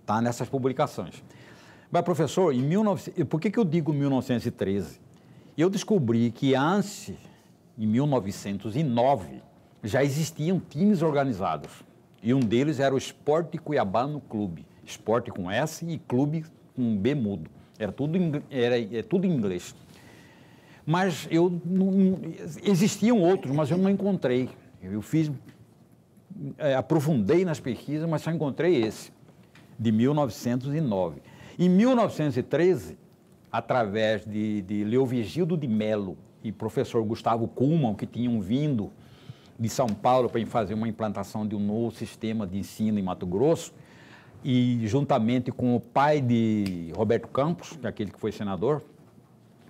está nessas publicações. Mas, professor, em 19... por que, que eu digo 1913? Eu descobri que antes, em 1909, já existiam times organizados. E um deles era o Esporte Cuiabano Clube. Esporte com S e Clube com B mudo. Era tudo, era, era é tudo em inglês. Mas eu não, existiam outros, mas eu não encontrei. Eu fiz, é, aprofundei nas pesquisas, mas só encontrei esse, de 1909. Em 1913, através de, de Leovigildo de Melo e professor Gustavo Kuhlmann, que tinham vindo de São Paulo para fazer uma implantação de um novo sistema de ensino em Mato Grosso, e juntamente com o pai de Roberto Campos, é aquele que foi senador,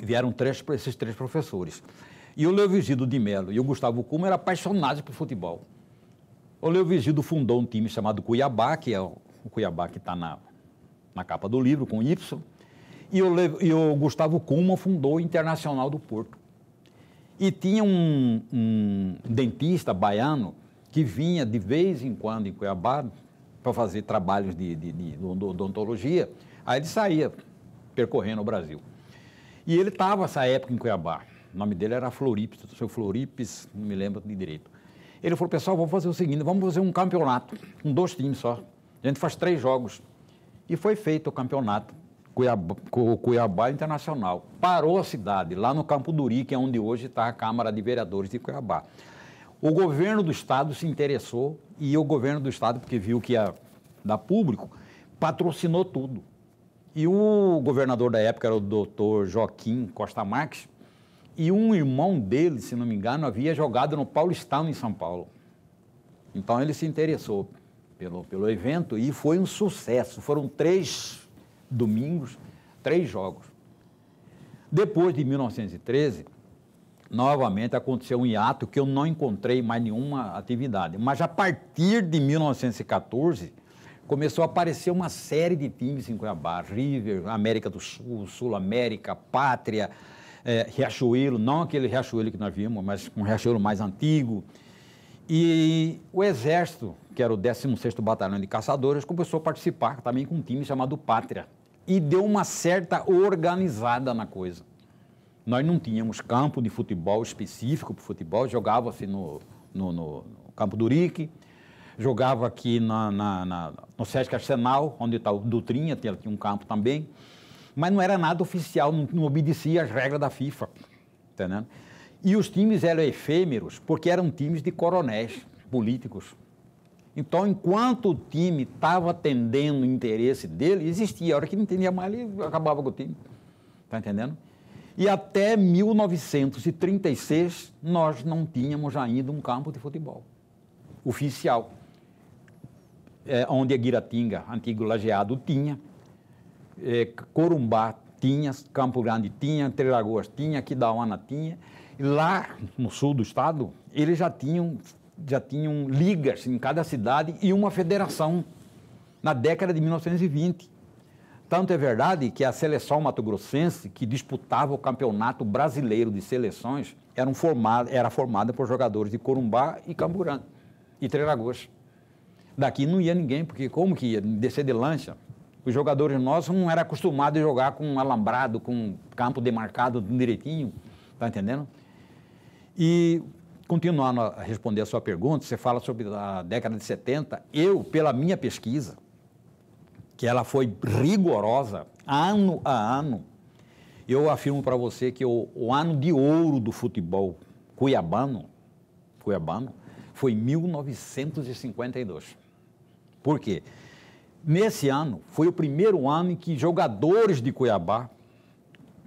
vieram três, esses três professores. E o Leovigildo de Mello e o Gustavo Kuma eram apaixonados por futebol. O Leovigildo fundou um time chamado Cuiabá, que é o, Cuiabá que está na, na capa do livro, com Y. E o, e o Gustavo Kuma fundou o Internacional do Porto. E tinha um, um dentista baiano que vinha de vez em quando em Cuiabá para fazer trabalhos de, de, de, de odontologia. Aí ele saía percorrendo o Brasil. E ele estava essa época em Cuiabá. O nome dele era Floripes, o seu Floripes, não me lembro de direito. Ele falou, pessoal, vamos fazer o seguinte, vamos fazer um campeonato com dois times só. A gente faz três jogos. E foi feito o campeonato Cuiabá, Cuiabá Internacional. Parou a cidade, lá no Campo Duri, que é onde hoje está a Câmara de Vereadores de Cuiabá. O governo do Estado se interessou e o governo do Estado, porque viu que ia dar público, patrocinou tudo. E o governador da época era o doutor Joaquim Costa Marques, e um irmão dele, se não me engano, havia jogado no Paulistano em São Paulo. Então ele se interessou pelo, pelo evento e foi um sucesso. Foram três domingos, três jogos. Depois de 1913, novamente aconteceu um hiato que eu não encontrei mais nenhuma atividade. Mas a partir de 1914, começou a aparecer uma série de times em Cuiabá, River, América do Sul, Sul América, Pátria, é, Riachuelo, não aquele Riachuelo que nós vimos, mas um Riachuelo mais antigo. E o Exército, que era o 16º Batalhão de Caçadores, começou a participar também com um time chamado Pátria. E deu uma certa organizada na coisa. Nós não tínhamos campo de futebol específico para futebol, jogava-se no, no, no, campo do Urique, jogava aqui na, na, na, no Sesc Arsenal, onde está o Dutrinha, tinha, tinha um campo também mas não era nada oficial, não, não obedecia às regras da FIFA, entendendo? E os times eram efêmeros porque eram times de coronéis políticos. Então, enquanto o time estava atendendo o interesse dele, existia. A hora que não entendia mais, ele acabava com o time. Está entendendo? E até 1936, nós não tínhamos ainda um campo de futebol oficial. É, onde a Guiratinga, antigo lajeado, tinha é, Corumbá tinha, Campo Grande tinha, Três Lagoas tinha, Aquidauana tinha. E lá no sul do estado, eles já tinham, já tinham ligas em cada cidade e uma federação na década de 1920. Tanto é verdade que a seleção mato-grossense, que disputava o campeonato brasileiro de seleções, era, formada, era formada por jogadores de Corumbá e Grande e Três Lagoas. Daqui não ia ninguém, porque como que ia descer de lancha? Os jogadores nossos não eram acostumados a jogar com alambrado, com campo demarcado direitinho, tá entendendo? E continuando a responder a sua pergunta, você fala sobre a década de 70. Eu, pela minha pesquisa, que ela foi rigorosa, ano a ano, eu afirmo para você que o, o, ano de ouro do futebol cuiabano, cuiabano foi 1952. Por quê? Nesse ano, foi o primeiro ano em que jogadores de Cuiabá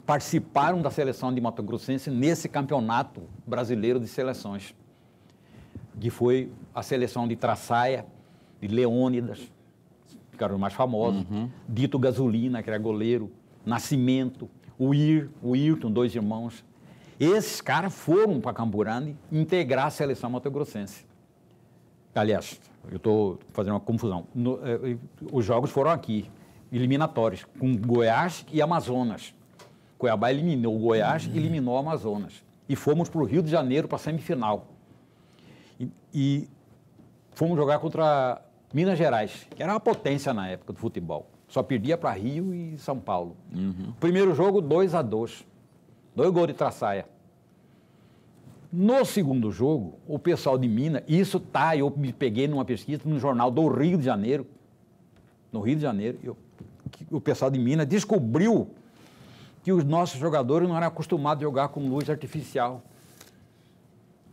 participaram da seleção de Mato Grossense nesse campeonato brasileiro de seleções, que foi a seleção de Traçaia, de Leônidas, os mais famosos, uhum. Dito Gasolina, que era goleiro, Nascimento, o Ir, o Irton, dois irmãos. Esses caras foram para Camburani integrar a seleção mato-grossense. Aliás, eu estou fazendo uma confusão. No, eh, os jogos foram aqui, eliminatórios, com Goiás e Amazonas. Cuiabá eliminou o Goiás e eliminou o Amazonas. E fomos para o Rio de Janeiro para a semifinal. E, e, fomos jogar contra Minas Gerais, que era uma potência na época do futebol. Só perdia para Rio e São Paulo. Uhum. Primeiro jogo, 2 a 2 Dois gols de traçaia. No segundo jogo, o pessoal de Minas, isso tá, eu me peguei numa pesquisa no jornal do Rio de Janeiro, no Rio de Janeiro, eu, o pessoal de Minas descobriu que os nossos jogadores não eram acostumados a jogar com luz artificial.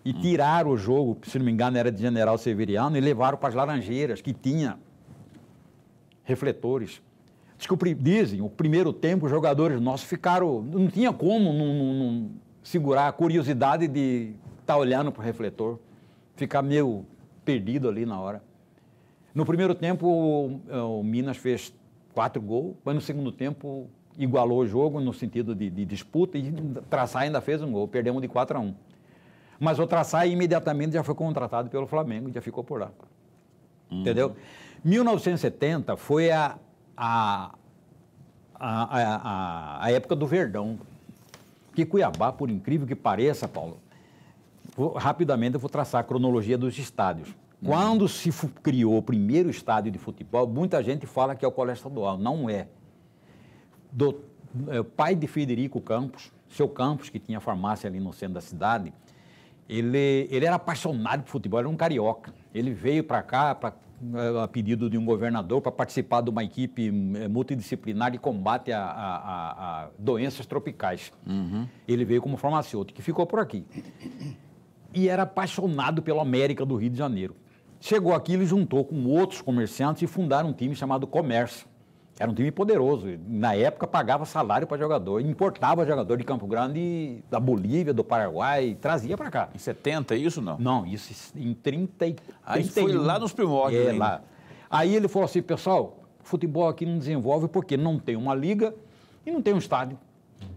E hum. tiraram o jogo, se não me engano era de General Severiano, e levaram para as Laranjeiras, que tinha refletores. Diz dizem, o primeiro tempo, os jogadores nossos ficaram. Não tinha como não, não, não segurar a curiosidade de estar tá olhando para o refletor, ficar meio perdido ali na hora. No primeiro tempo, o, o Minas fez quatro gols, mas no segundo tempo igualou o jogo no sentido de, de disputa e Traçai ainda fez um gol, perdemos de 4 a 1. Mas o Traçai imediatamente já foi contratado pelo Flamengo, já ficou por lá. Uhum. Entendeu? 1970 foi a, a, a, a, a época do Verdão. Porque Cuiabá, por incrível que pareça, Paulo, vou, rapidamente eu vou traçar a cronologia dos estádios. Quando se criou o primeiro estádio de futebol, muita gente fala que é o Colégio Estadual. Não é. Do, é, o pai de Federico Campos, seu Campos, que tinha farmácia ali no centro da cidade, ele, ele era apaixonado por futebol, era um carioca. Ele veio para cá eh, a pedido de um governador para participar de uma equipe eh, multidisciplinar de combate a, a- a- doenças tropicais. Ele veio como farmacêutico, que ficou por aqui e era apaixonado pela América do Rio de Janeiro. Chegou aqui, ele juntou com outros comerciantes e fundaram um time chamado Comércio. Era um time poderoso. Na época, pagava salário para jogador, importava jogador de Campo Grande, da Bolívia, do Paraguai, trazia para cá. Em 70, é isso não? Não, isso em 30 e Aí foi lá nos primórdios É, ainda. lá. Aí ele falou assim, pessoal, futebol aqui não desenvolve porque não tem uma liga e não tem um estádio.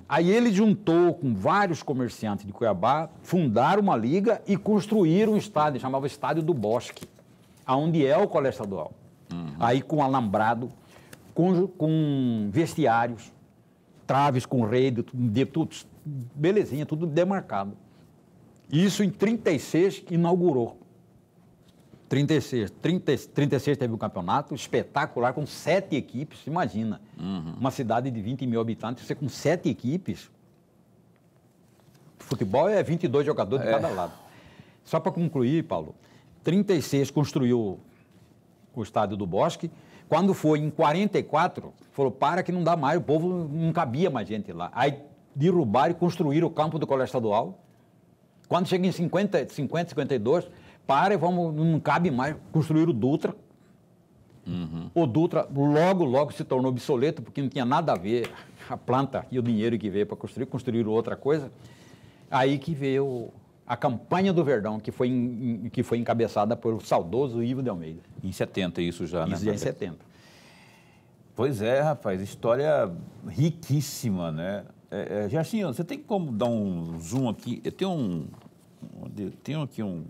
Aí ele juntou com vários comerciantes de Cuiabá, fundaram uma liga e construíram um estádio, chamava Estádio do Bosque, aonde é o Colégio Estadual. Aí com alambrado, com, com vestiários, traves com rede, tudo, de tudo, belezinha, tudo demarcado. Isso em 36 inaugurou. 36, 30, 36 teve um campeonato espetacular com sete equipes, imagina. Uma cidade de 20 mil habitantes, você com sete equipes. Futebol é 22 jogadores de cada lado. Só para concluir, Paulo, 36 construiu o estádio do Bosque. Quando foi em 44, falou, para que não dá mais, o povo não cabia mais gente lá. Aí derrubaram e construíram o campo do Colégio Estadual. Quando chega em 50, 50 52, para e vamos, não cabe mais, construir o Dutra. O Dutra logo, logo se tornou obsoleto, porque não tinha nada a ver a planta e o dinheiro que veio para construir, construíram outra coisa. Aí que veio a campanha do Verdão, que foi, em- que foi encabeçada por saudoso Ivo de Almeida. Em 70 isso já, né? Isso já em 70. Pois é, rapaz, história riquíssima, né? É, é, você tem como dar um zoom aqui? Eu tenho um, tenho aqui um,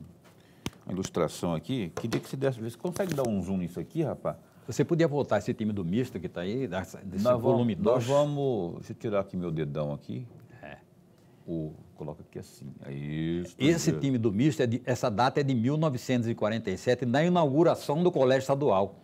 uma ilustração aqui. Queria que você desse, você consegue dar um zoom nisso aqui, rapaz? Você podia voltar esse time do misto que está aí, desse Nós volume vamos, nós 2? vamos, deixa eu tirar aqui meu dedão aqui. É. O, coloca aqui assim. É isso. Esse time do misto, é de- essa data é de 1947, na inauguração do Colégio Estadual.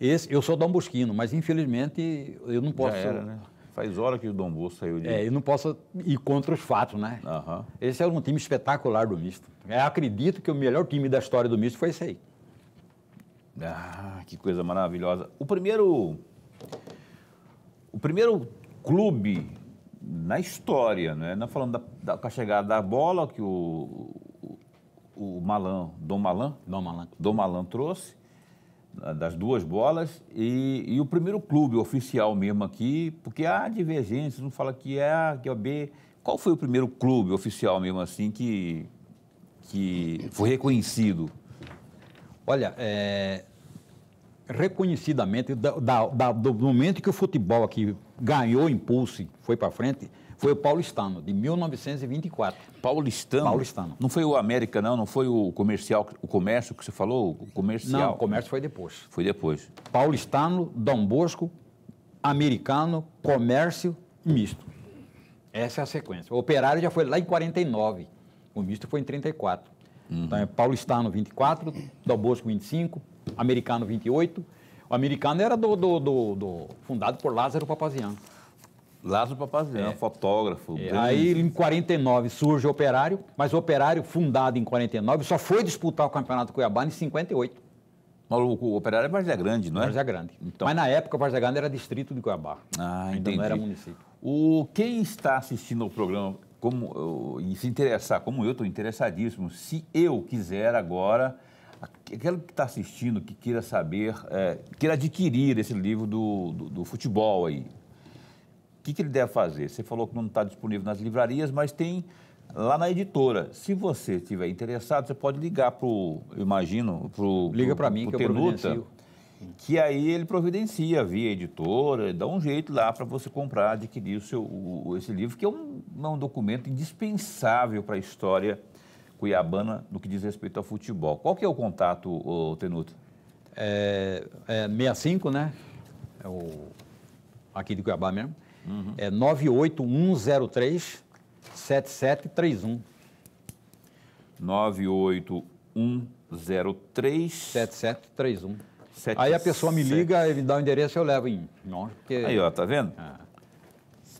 Esse, eu sou Dom Bosquino, mas infelizmente eu não posso. Já era, né? Faz hora que o Dom Bolso saiu de... É, eu não posso ir contra os fatos, né? Aham. Esse é um time espetacular do misto. Eu acredito que o melhor time da história do misto foi esse aí. Ah, que coisa maravilhosa. O primeiro. O primeiro clube na história, né? Nós falando da, da, com a chegada da bola que o, o, o Malan, Dom Malan, Dom Malan. Dom Malan trouxe, da- das duas bolas, e, e o primeiro clube oficial mesmo aqui, porque há divergências, não fala que é A, que é B. Qual foi o primeiro clube oficial mesmo assim que, que foi reconhecido? Olha, é, reconhecidamente, da- da- do momento que o futebol aqui ganhou impulso e foi para frente, foi o paulistano, de 1924. Paulistano. Paulistano. Não foi o América, não? Não foi o comercial, o comércio que você falou? O comercial. Não, o comércio foi depois. Foi depois. Paulistano, Dom Bosco, americano, comércio e misto. Essa é a sequência. O operário já foi lá em 49, o misto foi em 34. Então é paulistano 24, Dom Bosco 25, americano 28. O americano era do, do- do- do- fundado por Lázaro Papaziano. Lázaro Papaziano, fotógrafo. É. Aí em 49 surge o Operário, mas o Operário fundado em 49 só foi disputar o Campeonato Cuiabá em 58. Maluco, o operário é Várzea Grande, não é? Várzea Grande. Então. Mas na época o Várzea Grande era distrito de Cuiabá. Ah, Ainda entendi. não era município. O, quem está assistindo ao programa como, eu- e se interessar, como eu estou interessadíssimo, se eu quiser agora, aquele que está assistindo, que queira saber, é, queira adquirir esse livro do, do, do futebol aí, o que, que ele deve fazer? Você falou que não está disponível nas livrarias, mas tem lá na editora. Se você estiver interessado, você pode ligar para o, eu imagino, para o Liga pra mim que eu providencio. que aí ele providencia via editora, dá um jeito lá para você comprar, adquirir o seu, o- esse livro, que é um, é um documento indispensável para a história cuiabana no que diz respeito ao futebol. Qual que é o contato, ô, Tenuto? É, é 65, né? É o, aqui de Cuiabá mesmo. Uhum. É 98103 7731. 98103 7731. Aí a pessoa me liga, ele dá o endereço eu levo em longe. Porque... Aí, ó, tá vendo? Ah.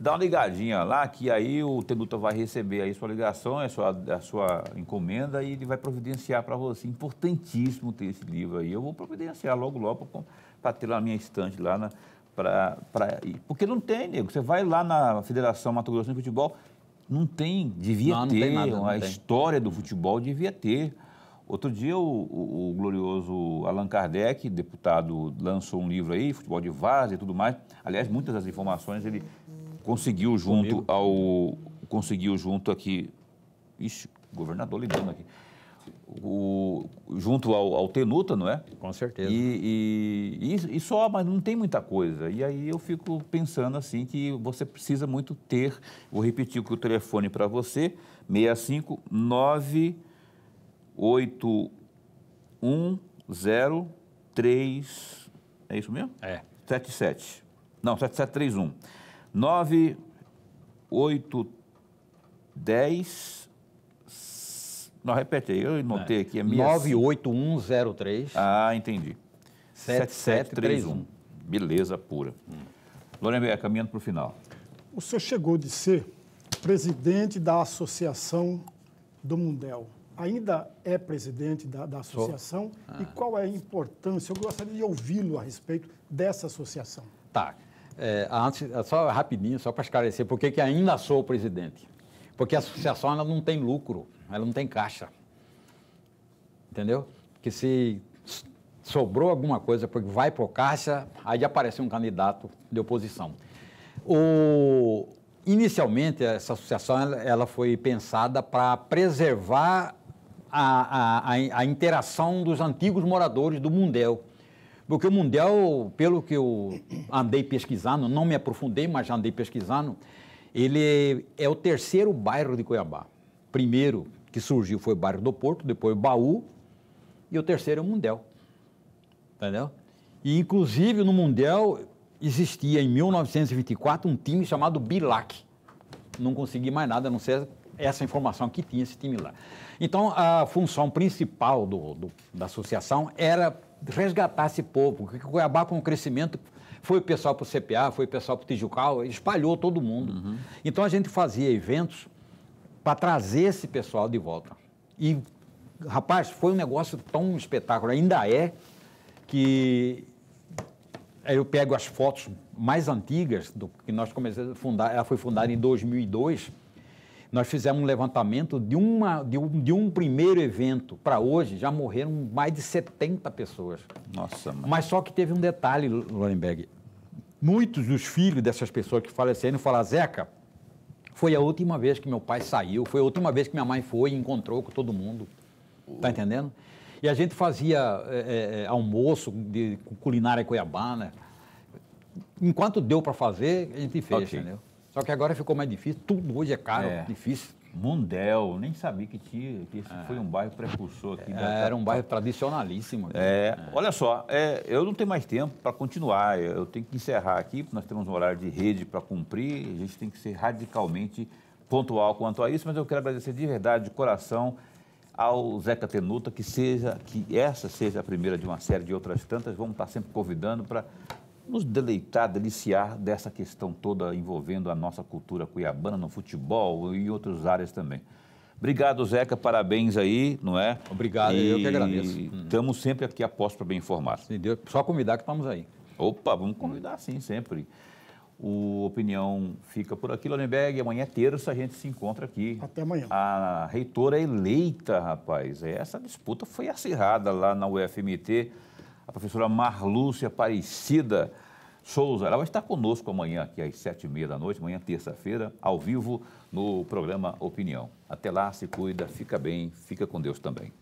Dá uma ligadinha lá, que aí o Tenuta vai receber aí sua ligação, a sua, a sua encomenda, e ele vai providenciar para você. Importantíssimo ter esse livro aí. Eu vou providenciar logo, logo, para ter lá na minha estante lá na, pra, pra, porque não tem, nego. Você vai lá na Federação Mato Grosso de Futebol, não tem, devia não, ter. Não tem nada, a história do futebol devia ter. Outro dia, o, o, o, glorioso Allan Kardec, deputado, lançou um livro aí, Futebol de Várzea e tudo mais. Aliás, muitas das informações ele conseguiu junto Comigo. ao. Conseguiu junto aqui. Ixi, governador ligando aqui. O, junto ao, ao, Tenuta, não é? Com certeza. E, e, e, só, mas não tem muita coisa. E aí eu fico pensando assim que você precisa muito ter. Vou repetir o telefone para você: 659 8103. É isso mesmo? É. 77. Não, 7731. 9810. Não, repete aí, eu notei aqui. É 98103. Ah, entendi. 7731. Beleza pura. Hum. Lorena, caminhando para o final. O senhor chegou de ser presidente da Associação do Mundel ainda é presidente da, da associação ah. e qual é a importância? Eu gostaria de ouvi-lo a respeito dessa associação. Tá. É, antes, só rapidinho, só para esclarecer, por que ainda sou presidente? Porque a associação ela não tem lucro, ela não tem caixa. Entendeu? Porque se sobrou alguma coisa porque vai para o caixa, aí aparece um candidato de oposição. O, inicialmente, essa associação ela, ela foi pensada para preservar a, a, a, interação dos antigos moradores do Mundel. Porque o Mundel, pelo que eu andei pesquisando, não me aprofundei, mas já andei pesquisando, ele é o terceiro bairro de Cuiabá. Primeiro que surgiu foi o bairro do Porto, depois o Baú, e o terceiro é o Mundel. Entendeu? E, inclusive, no Mundel existia, em 1924, um time chamado Bilac. Não consegui mais nada, a não ser essa informação que tinha esse time lá. Então, a função principal do, do, da associação era resgatar esse povo, porque Cuiabá, com o crescimento, foi o pessoal para o CPA, foi o pessoal para o Tijucal, espalhou todo mundo. Uhum. Então, a gente fazia eventos para trazer esse pessoal de volta. E, rapaz, foi um negócio tão espetáculo, ainda é, que eu pego as fotos mais antigas do que nós começamos a fundar, ela foi fundada em 2002, nós fizemos um levantamento de, uma, de, um, de um primeiro evento para hoje, já morreram mais de 70 pessoas. Nossa, mano. Mas só que teve um detalhe, Lorenberg. Muitos dos filhos dessas pessoas que faleceram falaram, Zeca, foi a última vez que meu pai saiu, foi a última vez que minha mãe foi e encontrou com todo mundo. Tá entendendo? E a gente fazia é, é, almoço de culinária cuiabana. Enquanto deu para fazer, a gente fez, okay. entendeu? Só que agora ficou mais difícil, tudo hoje é caro, é. difícil. Mundel, nem sabia que tinha, que esse é. foi um bairro precursor aqui. É, da, era um bairro tradicionalíssimo. Aqui. É, é. Olha só, é, eu não tenho mais tempo para continuar, eu tenho que encerrar aqui, porque nós temos um horário de rede para cumprir, a gente tem que ser radicalmente pontual quanto a isso, mas eu quero agradecer de verdade, de coração, ao Zeca Tenuta, que seja, que essa seja a primeira de uma série de outras tantas, vamos estar sempre convidando para nos deleitar, deliciar dessa questão toda envolvendo a nossa cultura cuiabana no futebol e em outras áreas também. Obrigado, Zeca, parabéns aí, não é? Obrigado, e eu que agradeço. Estamos sempre aqui a posto para bem informar. Sim, Deus, só convidar que estamos aí. Opa, vamos convidar sim, sempre. O Opinião fica por aqui, Lorenberg. Amanhã é terça, a gente se encontra aqui. Até amanhã. A reitora eleita, rapaz. Essa disputa foi acirrada lá na UFMT a professora Marlúcia Aparecida Souza. Ela vai estar conosco amanhã, aqui às sete e meia da noite, amanhã, terça-feira, ao vivo, no programa Opinião. Até lá, se cuida, fica bem, fica com Deus também.